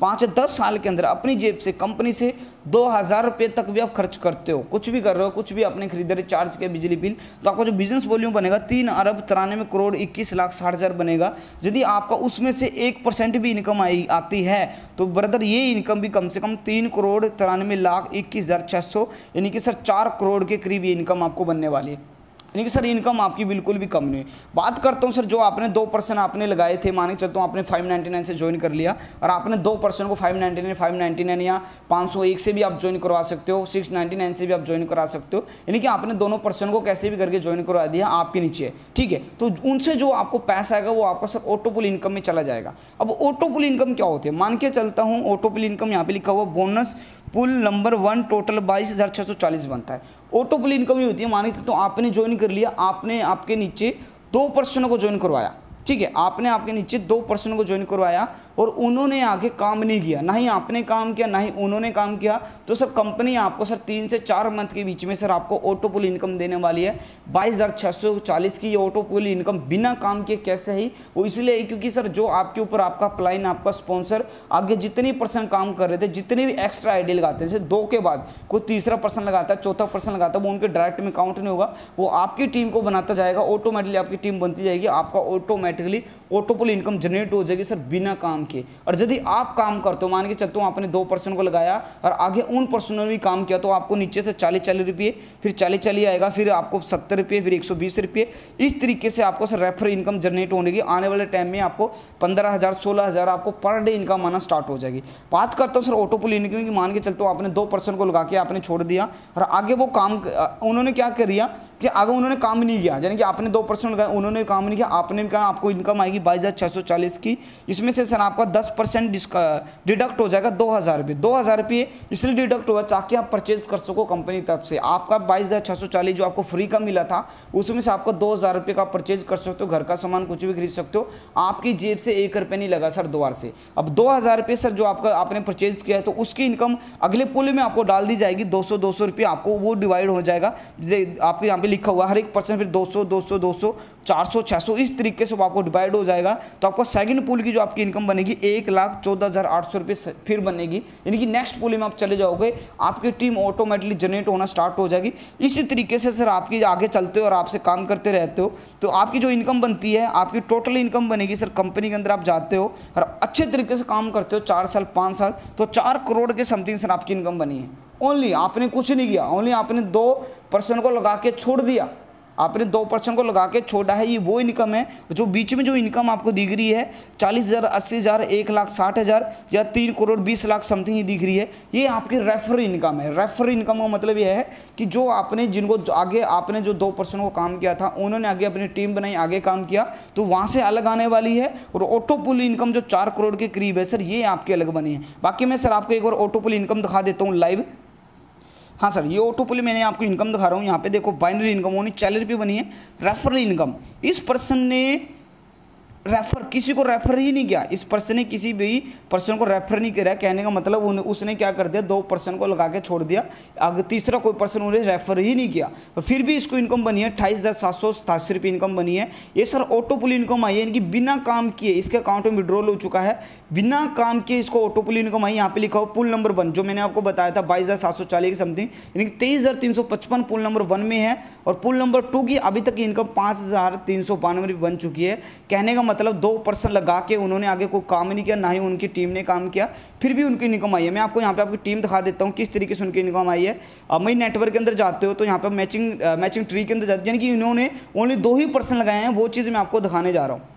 पाँच दस साल के अंदर अपनी जेब से कंपनी से दो हज़ार रुपये तक भी आप खर्च करते हो। कुछ भी कर रहे हो, कुछ भी अपने खरीदारी चार्ज के बिजली बिल तो आपका जो बिज़नेस वॉल्यूम बनेगा, तीन अरब तिरानवे करोड़ इक्कीस लाख साठ हज़ार बनेगा। यदि आपका उसमें से एक परसेंट भी इनकम आई, आती है तो ब्रदर ये इनकम भी कम से कम तीन करोड़ तिरानवे लाख इक्कीस हज़ार छः सौ, यानी कि सर चार करोड़ के करीब ये इनकम आपको बनने वाली है। यानी कि सर, इनकम आपकी बिल्कुल भी कम नहीं बात करता हूँ सर, जो आपने दो परसेंट आपने लगाए थे, माने चलता हूँ आपने फाइव नाइन्टी नाइन से ज्वाइन कर लिया, और आपने दो परसेंट को five ninety nine five ninety nine या पाँच सौ एक से भी आप ज्वाइन करवा सकते हो सिक्स नाइन्टी नाइन से भी आप ज्वाइन करा सकते हो। यानी कि आपने दोनों परसेंट को कैसे भी करके ज्वाइन करवा दिया आपके नीचे। ठीक है? तो उनसे जो आपको पैसा आएगा, वो आपका सर ऑटोपुल इनकम में चला जाएगा। अब ऑटोपुल इनकम क्या होती है? मान के चलता हूँ ऑटोपुल इनकम यहाँ पे लिखा हुआ bonus pool number one total बाईस हज़ार छः सौ चालीस बनता है। ऑटोपुल इनकम ही होती है मान तो आपने ज्वाइन कर लिया, आपने आपके नीचे दो पर्सनों को ज्वाइन करवाया, ठीक है? आपने आपके नीचे दो पर्सन को ज्वाइन करवाया और उन्होंने आगे काम नहीं किया। ना ही आपने काम किया, ना ही उन्होंने काम किया। तो सर कंपनी आपको सर तीन से चार मंथ के बीच में सर आपको ऑटो पुल इनकम देने वाली है। बाईस हज़ार छः सौ चालीस की ये ऑटो पुल इनकम बिना काम किए कैसे ही? वो इसलिए क्योंकि सर जो आपके ऊपर आपका प्लाइन आपका स्पॉन्सर आगे जितनी परसेंट काम कर रहे थे, जितने भी एक्स्ट्रा आईडी लगाते हैं, जैसे दो के बाद कोई तीसरा पर्सन लगाता है, चौथा पर्सन लगाता है, वो उनके डायरेक्ट में काउंट नहीं होगा। वो आपकी टीम को बनाता जाएगा ऑटोमेटिकली आपकी टीम बनती जाएगी, आपका ऑटोमेटिकली ऑटोपुल इनकम जनरेट हो जाएगी सर बिना काम के। और यदि आप काम करते हो, मान के चलते हो, आपने दो पर्सन को लगाया और आगे उन पर्सनों ने भी काम किया तो आपको नीचे से चालीस चालीस रुपये, फिर चालीस चालीस आएगा, फिर आपको सत्तर रुपये, फिर एक सौ बीस रुपये। इस तरीके से आपको सर रेफर इनकम जनरेट होने की, आने वाले टाइम में आपको पंद्रह हज़ार, सोलह हज़ार आपको पर डे इनकम आना स्टार्ट हो जाएगी। बात करता हूँ सर ऑटो पुल इनकम की मान के चलते हो, आपने दो पर्सन को लगा के आपने छोड़ दिया और आगे वो काम, उन्होंने क्या कर दिया कि आगे उन्होंने काम नहीं किया, यानी कि आपने दो परसेंट लगाया, उन्होंने काम नहीं किया, आपने कहा आपको इनकम आएगी बाईस हज़ार छः सौ चालीस की। इसमें से सर आपका दस परसेंट डिडक्ट हो जाएगा दो हज़ार रुपये। दो हज़ार रुपये इसलिए डिडक्ट होगा ताकि आप परचेज कर सको कंपनी तरफ़ से। आपका बाईस हज़ार छः सौ चालीस जो आपको फ्री का मिला था, उसमें से आपको दो हज़ार रुपये का परचेज कर सकते हो, घर का सामान कुछ भी खरीद सकते हो। आपकी जेब से एक रुपये नहीं लगा सर द्वार से। अब दो हज़ार रुपये सर जो आपका, आपने परचेज किया है तो उसकी इनकम अगले पुल में आपको डाल दी जाएगी। दो सौ दो सौ रुपये आपको वो डिवाइड हो जाएगा। आपके यहाँ पे लिखा हुआ हर एक परसेंट फिर 200 200 200 400 600 इस तरीके से वो आपको डिवाइड हो जाएगा। तो आपको सेकंड पुल की जो आपकी इनकम बनेगी, एक लाख चौदह हज़ार आठ सौ रुपये फिर बनेगी। यानी कि नेक्स्ट पुल में आप चले जाओगे, आपकी टीम ऑटोमेटिकली जनरेट होना स्टार्ट हो जाएगी। इसी तरीके से सर आपकी आगे चलते हो और आपसे काम करते रहते हो। तो आपकी जो इनकम बनती है, आपकी टोटल इनकम बनेगी सर कंपनी के अंदर आप जाते हो और अच्छे तरीके से काम करते हो, चार साल, पाँच साल तो चार करोड़ के समथिंग सर आपकी इनकम बनी है। ओनली आपने कुछ नहीं किया ओनली आपने दो पर्सन को लगा के छोड़ दिया। आपने दो परसेंट को लगा के छोड़ा है, ये वो इनकम है। जो बीच में जो इनकम आपको दिख रही है, चालीस हज़ार, अस्सी हज़ार, एक लाख, साठ हज़ार या तीन करोड़, बीस लाख समथिंग ही दिख रही है, ये आपकी रेफर इनकम है। रेफर इनकम का मतलब यह है कि जो आपने जिनको आगे आपने जो दो परसेंट को काम किया था, उन्होंने आगे अपनी टीम बनाई, आगे काम किया तो वहाँ से अलग आने वाली है और ऑटो पुल इनकम जो चार करोड़ के करीब है, सर, ये आपकी अलग बनी है। बाकी मैं सर आपको एक बार ऑटो पुल इनकम दिखा देता हूँ लाइव हाँ सर ये ऑटो पुल मैंने आपको इनकम दिखा रहा हूँ यहाँ पे देखो बाइनरी इनकम होनी चालीस रुपये बनी है रेफरल इनकम इस पर्सन ने रेफर किसी को रेफर ही नहीं किया। इस पर्सन ने किसी भी पर्सन को रेफर नहीं किया। कहने का मतलब उन, उसने क्या कर दिया? दो पर्सन को लगा के छोड़ दिया। अगर तीसरा कोई पर्सन उन्हें रेफर ही नहीं किया। तो फिर भी इसको इनकम बनी है अट्ठाईस हज़ार सात सौ सतासी रुपये इनकम बनी है। ये सर ऑटो पुल इनकम आई है इनकी बिना काम किए इसके अकाउंट में विड्रॉल हो चुका है। बिना काम के इसको ऑटो पुल इनकम आई यहाँ पे लिखा हो पुल नंबर वन जो मैंने आपको बताया था बाईस हज़ार सात सौ चालीस की समथिंग यानी कि तेईस हज़ार तीन सौ पचपन पुल नंबर वन में है, और पुल नंबर टू की अभी तक इनकम पाँच हज़ार तीन सौ बानवे बन चुकी है। कहने का मतलब दो परसेंट लगा के उन्होंने आगे कोई काम नहीं किया, ना ही उनकी टीम ने काम किया, फिर भी उनकी इनकम आई है। मैं आपको यहाँ पे आपकी टीम दिखा देता हूँ किस तरीके से उनकी इनकम आई है। अब मैं नेटवर्क के अंदर जाते हो तो यहाँ पर मैचिंग मैचिंग ट्री के अंदर जाते यानी कि इन्होंने ओनली दो ही पर्सन लगाए हैं, वो चीज़ मैं आपको दिखाने जा रहा हूँ।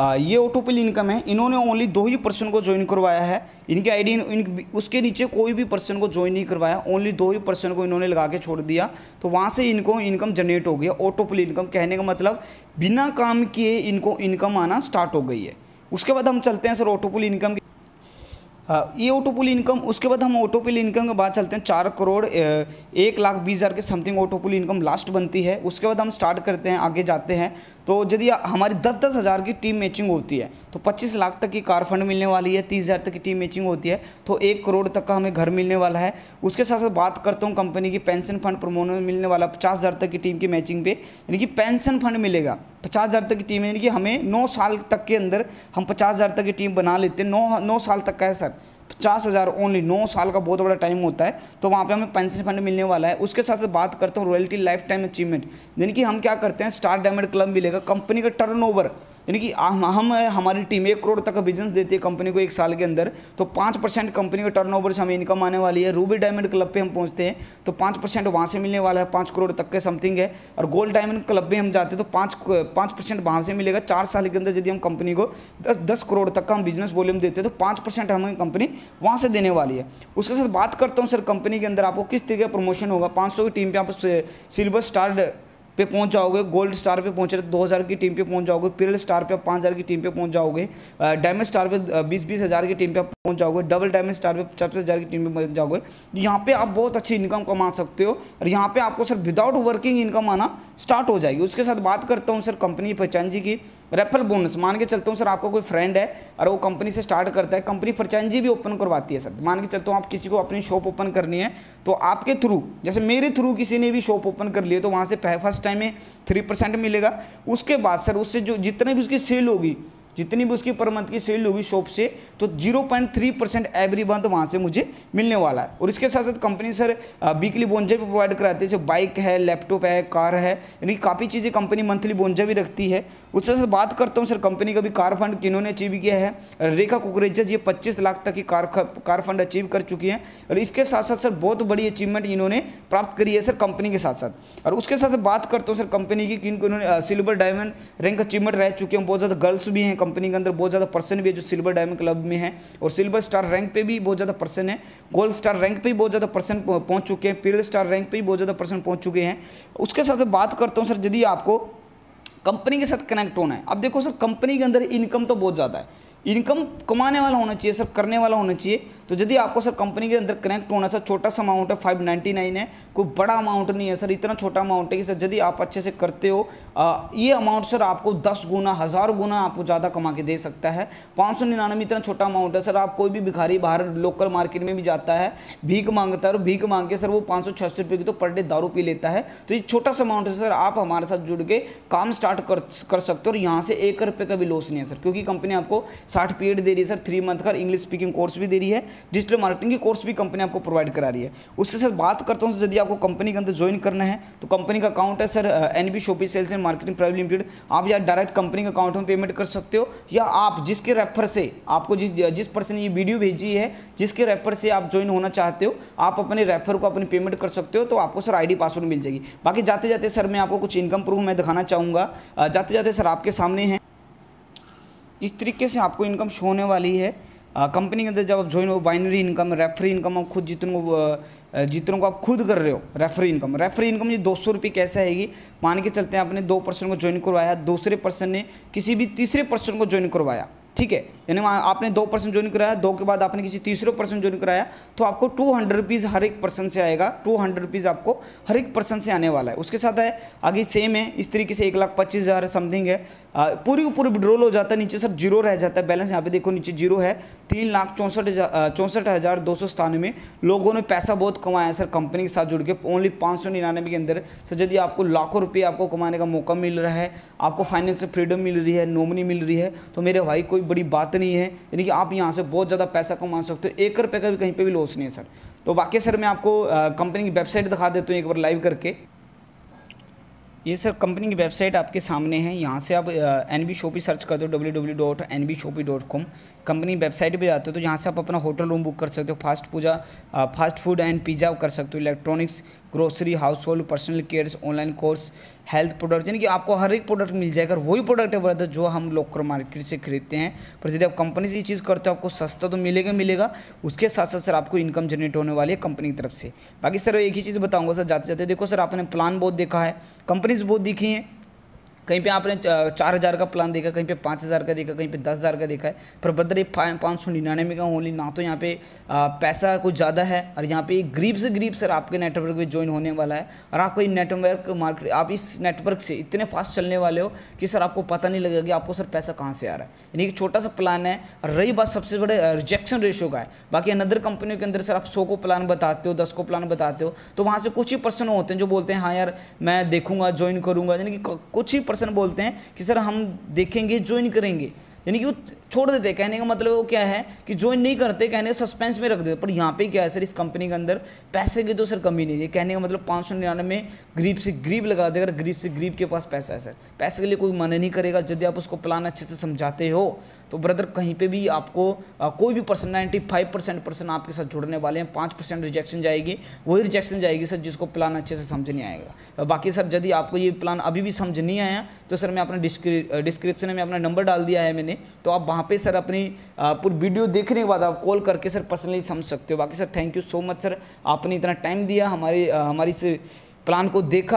ये ऑटोपिल इनकम है। इन्होंने ओनली दो ही पर्सन को ज्वाइन करवाया है। इनकी आईडी इन, उसके नीचे कोई भी पर्सन को ज्वाइन नहीं करवाया। ओनली दो ही पर्सन को इन्होंने लगा के छोड़ दिया। तो वहाँ से इनको इनकम जनरेट हो गया ऑटोपिल इनकम कहने का मतलब बिना काम किए इनको इनकम आना स्टार्ट हो गई है। उसके बाद हम चलते हैं सर ऑटोपुल इनकम ये ऑटोपुल इनकम उसके बाद हम ऑटोपुल इनकम के बाद चलते हैं चार करोड़ एक लाख बीस हज़ार के समथिंग ऑटोपुल इनकम लास्ट बनती है। उसके बाद हम स्टार्ट करते हैं, आगे जाते हैं। तो यदि हमारी दस दस हज़ार की टीम मैचिंग होती है तो पच्चीस लाख तक की कार फंड मिलने वाली है, तीस हज़ार तक की टीम मैचिंग होती है तो एक करोड़ तक का हमें घर मिलने वाला है। उसके साथ साथ बात करता हूँ कंपनी की पेंशन फंड प्रमोशन मिलने वाला, पचास हज़ार तक की टीम की मैचिंग पे, यानी कि पेंशन फंड मिलेगा। पचास हज़ार तक की टीम यानी कि हमें नौ साल तक के अंदर हम पचास हज़ार तक की टीम बना लेते हैं। नौ नौ साल तक का है, सर। पचास हज़ार ओनली नौ साल का बहुत बड़ा टाइम होता है तो वहाँ पे हमें पेंशन फंड मिलने वाला है। उसके साथ साथ बात करता हूँ रॉयल्टी लाइफ टाइम अचीवमेंट यानी कि हम क्या करते हैं स्टार डायमंड क्लब मिलेगा कंपनी का टर्न यानी कि हम हम हमारी टीम एक करोड़ तक का बिज़नेस देती है कंपनी को एक साल के अंदर। तो पाँच परसेंट कंपनी के टर्नओवर से हमें इनकम आने वाली है। रूबी डायमंड क्लब पे हम पहुँचते हैं। तो पाँच परसेंट वहाँ से मिलने वाला है। पाँच करोड़ तक के समथिंग है। और गोल्ड डायमंड क्लब पे हम जाते हैं तो पाँच पाँच परसेंट वहाँ से मिलेगा। चार साल के अंदर यदि हम कंपनी को दस दस करोड़ तक का हम बिज़नेस वॉल्यूम देते हैं तो पाँच परसेंट हमें कंपनी वहाँ से देने वाली है। उसके साथ बात करता हूँ सर कंपनी के अंदर आपको किस तरीके का प्रमोशन होगा? पाँच सौ की टीम पर आप सिल्वर स्टार पे पहुँच जाओगे, गोल्ड स्टार पे पहुँच रहे, दो हज़ार की टीम पे पहुँच जाओगे, पिरल स्टार पे पाँच हज़ार की टीम पे पहुँच जाओगे डायमंड स्टार पे बीस बीस हज़ार की टीम पे पहुँच जाओगे, डबल डायमंड स्टार पे पचास हज़ार की टीम पे पहुँच जाओगे। यहाँ पे आप बहुत अच्छी इनकम कमा सकते हो और यहाँ पे आपको सर विदाउट वर्किंग इनकम आना स्टार्ट हो जाएगी। उसके साथ बात करता हूँ सर कंपनी फ्रेंचाइजी की रेफरल बोनस मान के चलता हूँ सर आपका कोई फ्रेंड है और वो कंपनी से स्टार्ट करता है, कंपनी फ्रेंचाइजी भी ओपन करवाती है सर। मान के चलता हूँ आप किसी को अपनी शॉप ओपन करनी है तो आपके थ्रू जैसे मेरे थ्रू किसी ने भी शॉप ओपन कर लिया तो वहाँ से फ़र्स्ट टाइम में थ्री परसेंट मिलेगा। उसके बाद सर उससे जो जितने भी उसकी सेल होगी जितनी भी उसकी पर मंथ की सेल होगी शॉप से तो 0.3 परसेंट एवरी मंथ वहाँ से मुझे मिलने वाला है। और इसके साथ साथ कंपनी सर वीकली बोनजा भी प्रोवाइड कराती है। जैसे बाइक है लैपटॉप है कार है, यानी काफ़ी चीज़ें कंपनी मंथली बोनजा भी रखती है। उससे साथ बात करता हूँ सर कंपनी का भी कार फंड किन्होंने अचीव किया है। रेखा कुकरेजा जी पच्चीस लाख तक की कार कार फंड अचीव कर चुकी हैं। और इसके साथ साथ सर बहुत बड़ी अचीवमेंट इन्होंने प्राप्त करी है सर कंपनी के साथ साथ। और उसके साथ बात करता हूँ सर कंपनी की किन इन्होंने सिल्वर डायमंड रैंक अचीवमेंट रह चुके हैं। बहुत ज़्यादा गर्ल्स भी हैं कंपनी के अंदर बहुत ज़्यादा पर्सन भी है जो सिल्वर डायमंड क्लब में है और सिल्वर स्टार रैंक पे भी बहुत ज़्यादा पर्सन है। गोल्ड स्टार रैंक पे भी बहुत ज़्यादा पर्सन पहुँच चुके हैं। पीरियड स्टार रैंक पे भी बहुत ज़्यादा पर्सन पहुँच चुके हैं। उसके साथ बात करता हूँ सर, यदि आपको कंपनी के साथ कनेक्ट होना है, अब देखो सर, कंपनी के अंदर इनकम तो बहुत ज़्यादा है। इनकम कमाने वाला होना चाहिए सर करने वाला होना चाहिए। तो यदि आपको सर कंपनी के अंदर कनेक्ट होना सर छोटा सा अमाउंट है फाइव नाइन्टी नाइन है कोई बड़ा अमाउंट नहीं है सर इतना छोटा अमाउंट है कि सर यदि आप अच्छे से करते हो आ, ये अमाउंट सर आपको दस गुना हज़ार गुना आपको ज़्यादा कमा के दे सकता है। पाँच सौ निन्यानवे इतना छोटा अमाउंट है सर आप कोई भी भिखारी बाहर लोकल मार्केट में भी जाता है भीख माँगता है और भीख मांग के सर वो पाँच सौ छः रुपये की तो पर डे दारू पी लेता है। तो ये छोटा सा अमाउंट है सर आप हमारे साथ जुड़ के काम स्टार्ट कर कर सकते हो और यहाँ से एक रुपये का भी लॉस नहीं है सर क्योंकि कंपनी आपको साठ पीरियड दे रही है सर थ्री मंथ का इंग्लिश स्पीकिंग कोर्स भी दे रही है डिजिटल मार्केटिंग की कोर्स भी कंपनी आपको प्रोवाइड करा रही है। उसके साथ बात करता हूँ, यदि आपको कंपनी के अंदर ज्वाइन करना है तो कंपनी का अकाउंट है sir N B Shopee sales and marketing private limited आप या डायरेक्ट कंपनी के अकाउंट में पेमेंट कर सकते हो, या आप जिसके रेफर से, आपको जिस जिस पर्सन ने ये वीडियो भेजी है, जिसके रेफर से आप ज्वाइन होना चाहते हो, आप अपने रेफर को अपनी पेमेंट कर सकते हो तो आपको सर आईडी पासवर्ड मिल जाएगी। बाकी जाते जाते सर, मैं आपको कुछ इनकम प्रूफ मैं दिखाना चाहूँगा। जाते जाते सर आपके सामने हैं। इस तरीके से आपको इनकम शो होने वाली है। कंपनी के अंदर जब आप ज्वाइन हो बाइनरी इनकम रेफरी इनकम आप खुद जितने को जितने को आप खुद कर रहे हो रेफरी इनकम रेफरी इनकम ये दो सौ रुपये कैसे आएगी? मान के चलते हैं, आपने दो पर्सन को ज्वाइन करवाया, दूसरे पर्सन ने किसी भी तीसरे पर्सन को ज्वाइन करवाया, ठीक है? यानी आपने दो परसेंट ज्वाइन कराया, दो के बाद आपने किसी तीसरे पर्सन ज्वाइन कराया तो आपको टू हंड्रेड रुपीज़ हर एक पर्सन से आएगा। टू हंड्रेड रुपीज़ आपको हर एक पर्सन से आने वाला है। उसके साथ है, आगे सेम है, इस तरीके से एक लाख पच्चीस हज़ार समथिंग है। पूरी पूरी विड्रोल हो जाता है, नीचे सर ज़ीरो रह जाता है। बैलेंस यहाँ पे देखो, नीचे ज़ीरो है। तीन लाख चौंसठ चौंसठ हज़ार दो सौ सतानवे। लोगों ने पैसा बहुत कमाया सर कंपनी के साथ जुड़ के। ओनली पाँच सौ निन्यानवे के अंदर। सर, यदि आपको लाखों रुपये आपको कमाने का मौका मिल रहा है, आपको फाइनेंशियल फ्रीडम मिल रही है नॉमिनी मिल रही है तो मेरे भाई कोई बड़ी बात नहीं है, यानी कि आप यहाँ से बहुत ज़्यादा पैसा कमा सकते हो। एक रुपये का भी कहीं पर भी लॉस नहीं है सर तो बाकी सर मैं आपको कंपनी की वेबसाइट दिखा देता हूँ एक बार लाइव करके। ये सर कंपनी की वेबसाइट आपके सामने है। यहाँ से आप एन बी सर्च कर दो W W dot N B Shopee dot com company website पे जाते हो तो यहाँ से आप अपना होटल रूम बुक कर सकते हो, फास्ट पूजा फास्ट फ़ूड एंड पिज़्ज़ा कर सकते हो, electronics, grocery household personal cares online course health product यानी कि आपको हर एक प्रोडक्ट मिल जाएगा वही प्रोडक्ट है ब्रदर जो हम लोकल मार्केट से खरीदते हैं। पर यदि आप कंपनी से ये चीज़ करते हो, आपको सस्ता तो मिलेगा मिलेगा, उसके साथ साथ सर आपको इनकम जनरेट होने वाली है कंपनी की तरफ़ से। बाकी सर एक ही चीज़ बताऊँगा सर जाते जाते देखो सर आपने प्लान बहुत देखा है कंपनीज़ बहुत दिखी हैं कहीं पे आपने चार हज़ार का प्लान देखा, कहीं पे पाँच हज़ार का देखा, कहीं पे दस हज़ार का देखा है। पर बदर ये पाँच सौ निन्यानवे का ओनली ना तो यहाँ पे पैसा कुछ ज़्यादा है, और यहाँ पे गरीब से गरीब सर आपके नेटवर्क में ज्वाइन होने वाला है, और आपको ये नेटवर्क मार्केट आप इस नेटवर्क से इतने फास्ट चलने वाले हो कि सर आपको पता नहीं लगेगा कि आपको सर पैसा कहाँ से आ रहा है। यानी कि छोटा सा प्लान है, और रही बात सबसे बड़े रिजेक्शन रेशियो का है। बाकी अनदर कंपनियों के अंदर सर आप सौ को प्लान बताते हो, दस को प्लान बताते हो तो वहाँ से कुछ ही पर्सन होते हैं जो बोलते हैं हाँ यार, मैं देखूँगा ज्वाइन करूँगा। यानी कि कुछ ही पर्सन बोलते हैं कि सर हम देखेंगे ज्वाइन करेंगे। यानी कि वो छोड़ देते कहने का मतलब वो क्या है कि ज्वाइन नहीं करते, कहने सस्पेंस में रख देते पर यहाँ पे क्या है सर, इस कंपनी के अंदर पैसे की तो सर कमी नहीं है। कहने का मतलब पाँच सौ निन्यानवे गरीब से गरीब लगा देगा गरीब से गरीब के पास पैसा है सर, पैसे के लिए कोई मना नहीं करेगा। यदि आप उसको प्लान अच्छे से समझाते हो तो ब्रदर कहीं पे भी आपको आ, कोई भी person ninety five percent person आपके साथ जुड़ने वाले हैं पाँच परसेंट रिजेक्शन जाएगी वही रिजेक्शन जाएगी सर जिसको प्लान अच्छे से समझ नहीं आएगा। बाकी सर यदि आपको ये प्लान अभी भी समझ नहीं आया तो सर मैं अपने डिस्क्रिप्शन में अपना नंबर डाल दिया है मैंने तो आप वहाँ पर सर अपनी पूरी वीडियो देखने के बाद आप कॉल करके सर पर्सनली समझ सकते हो। बाकी sir thank you so much sir आपने इतना टाइम दिया हमारी हमारी इस प्लान को देखा।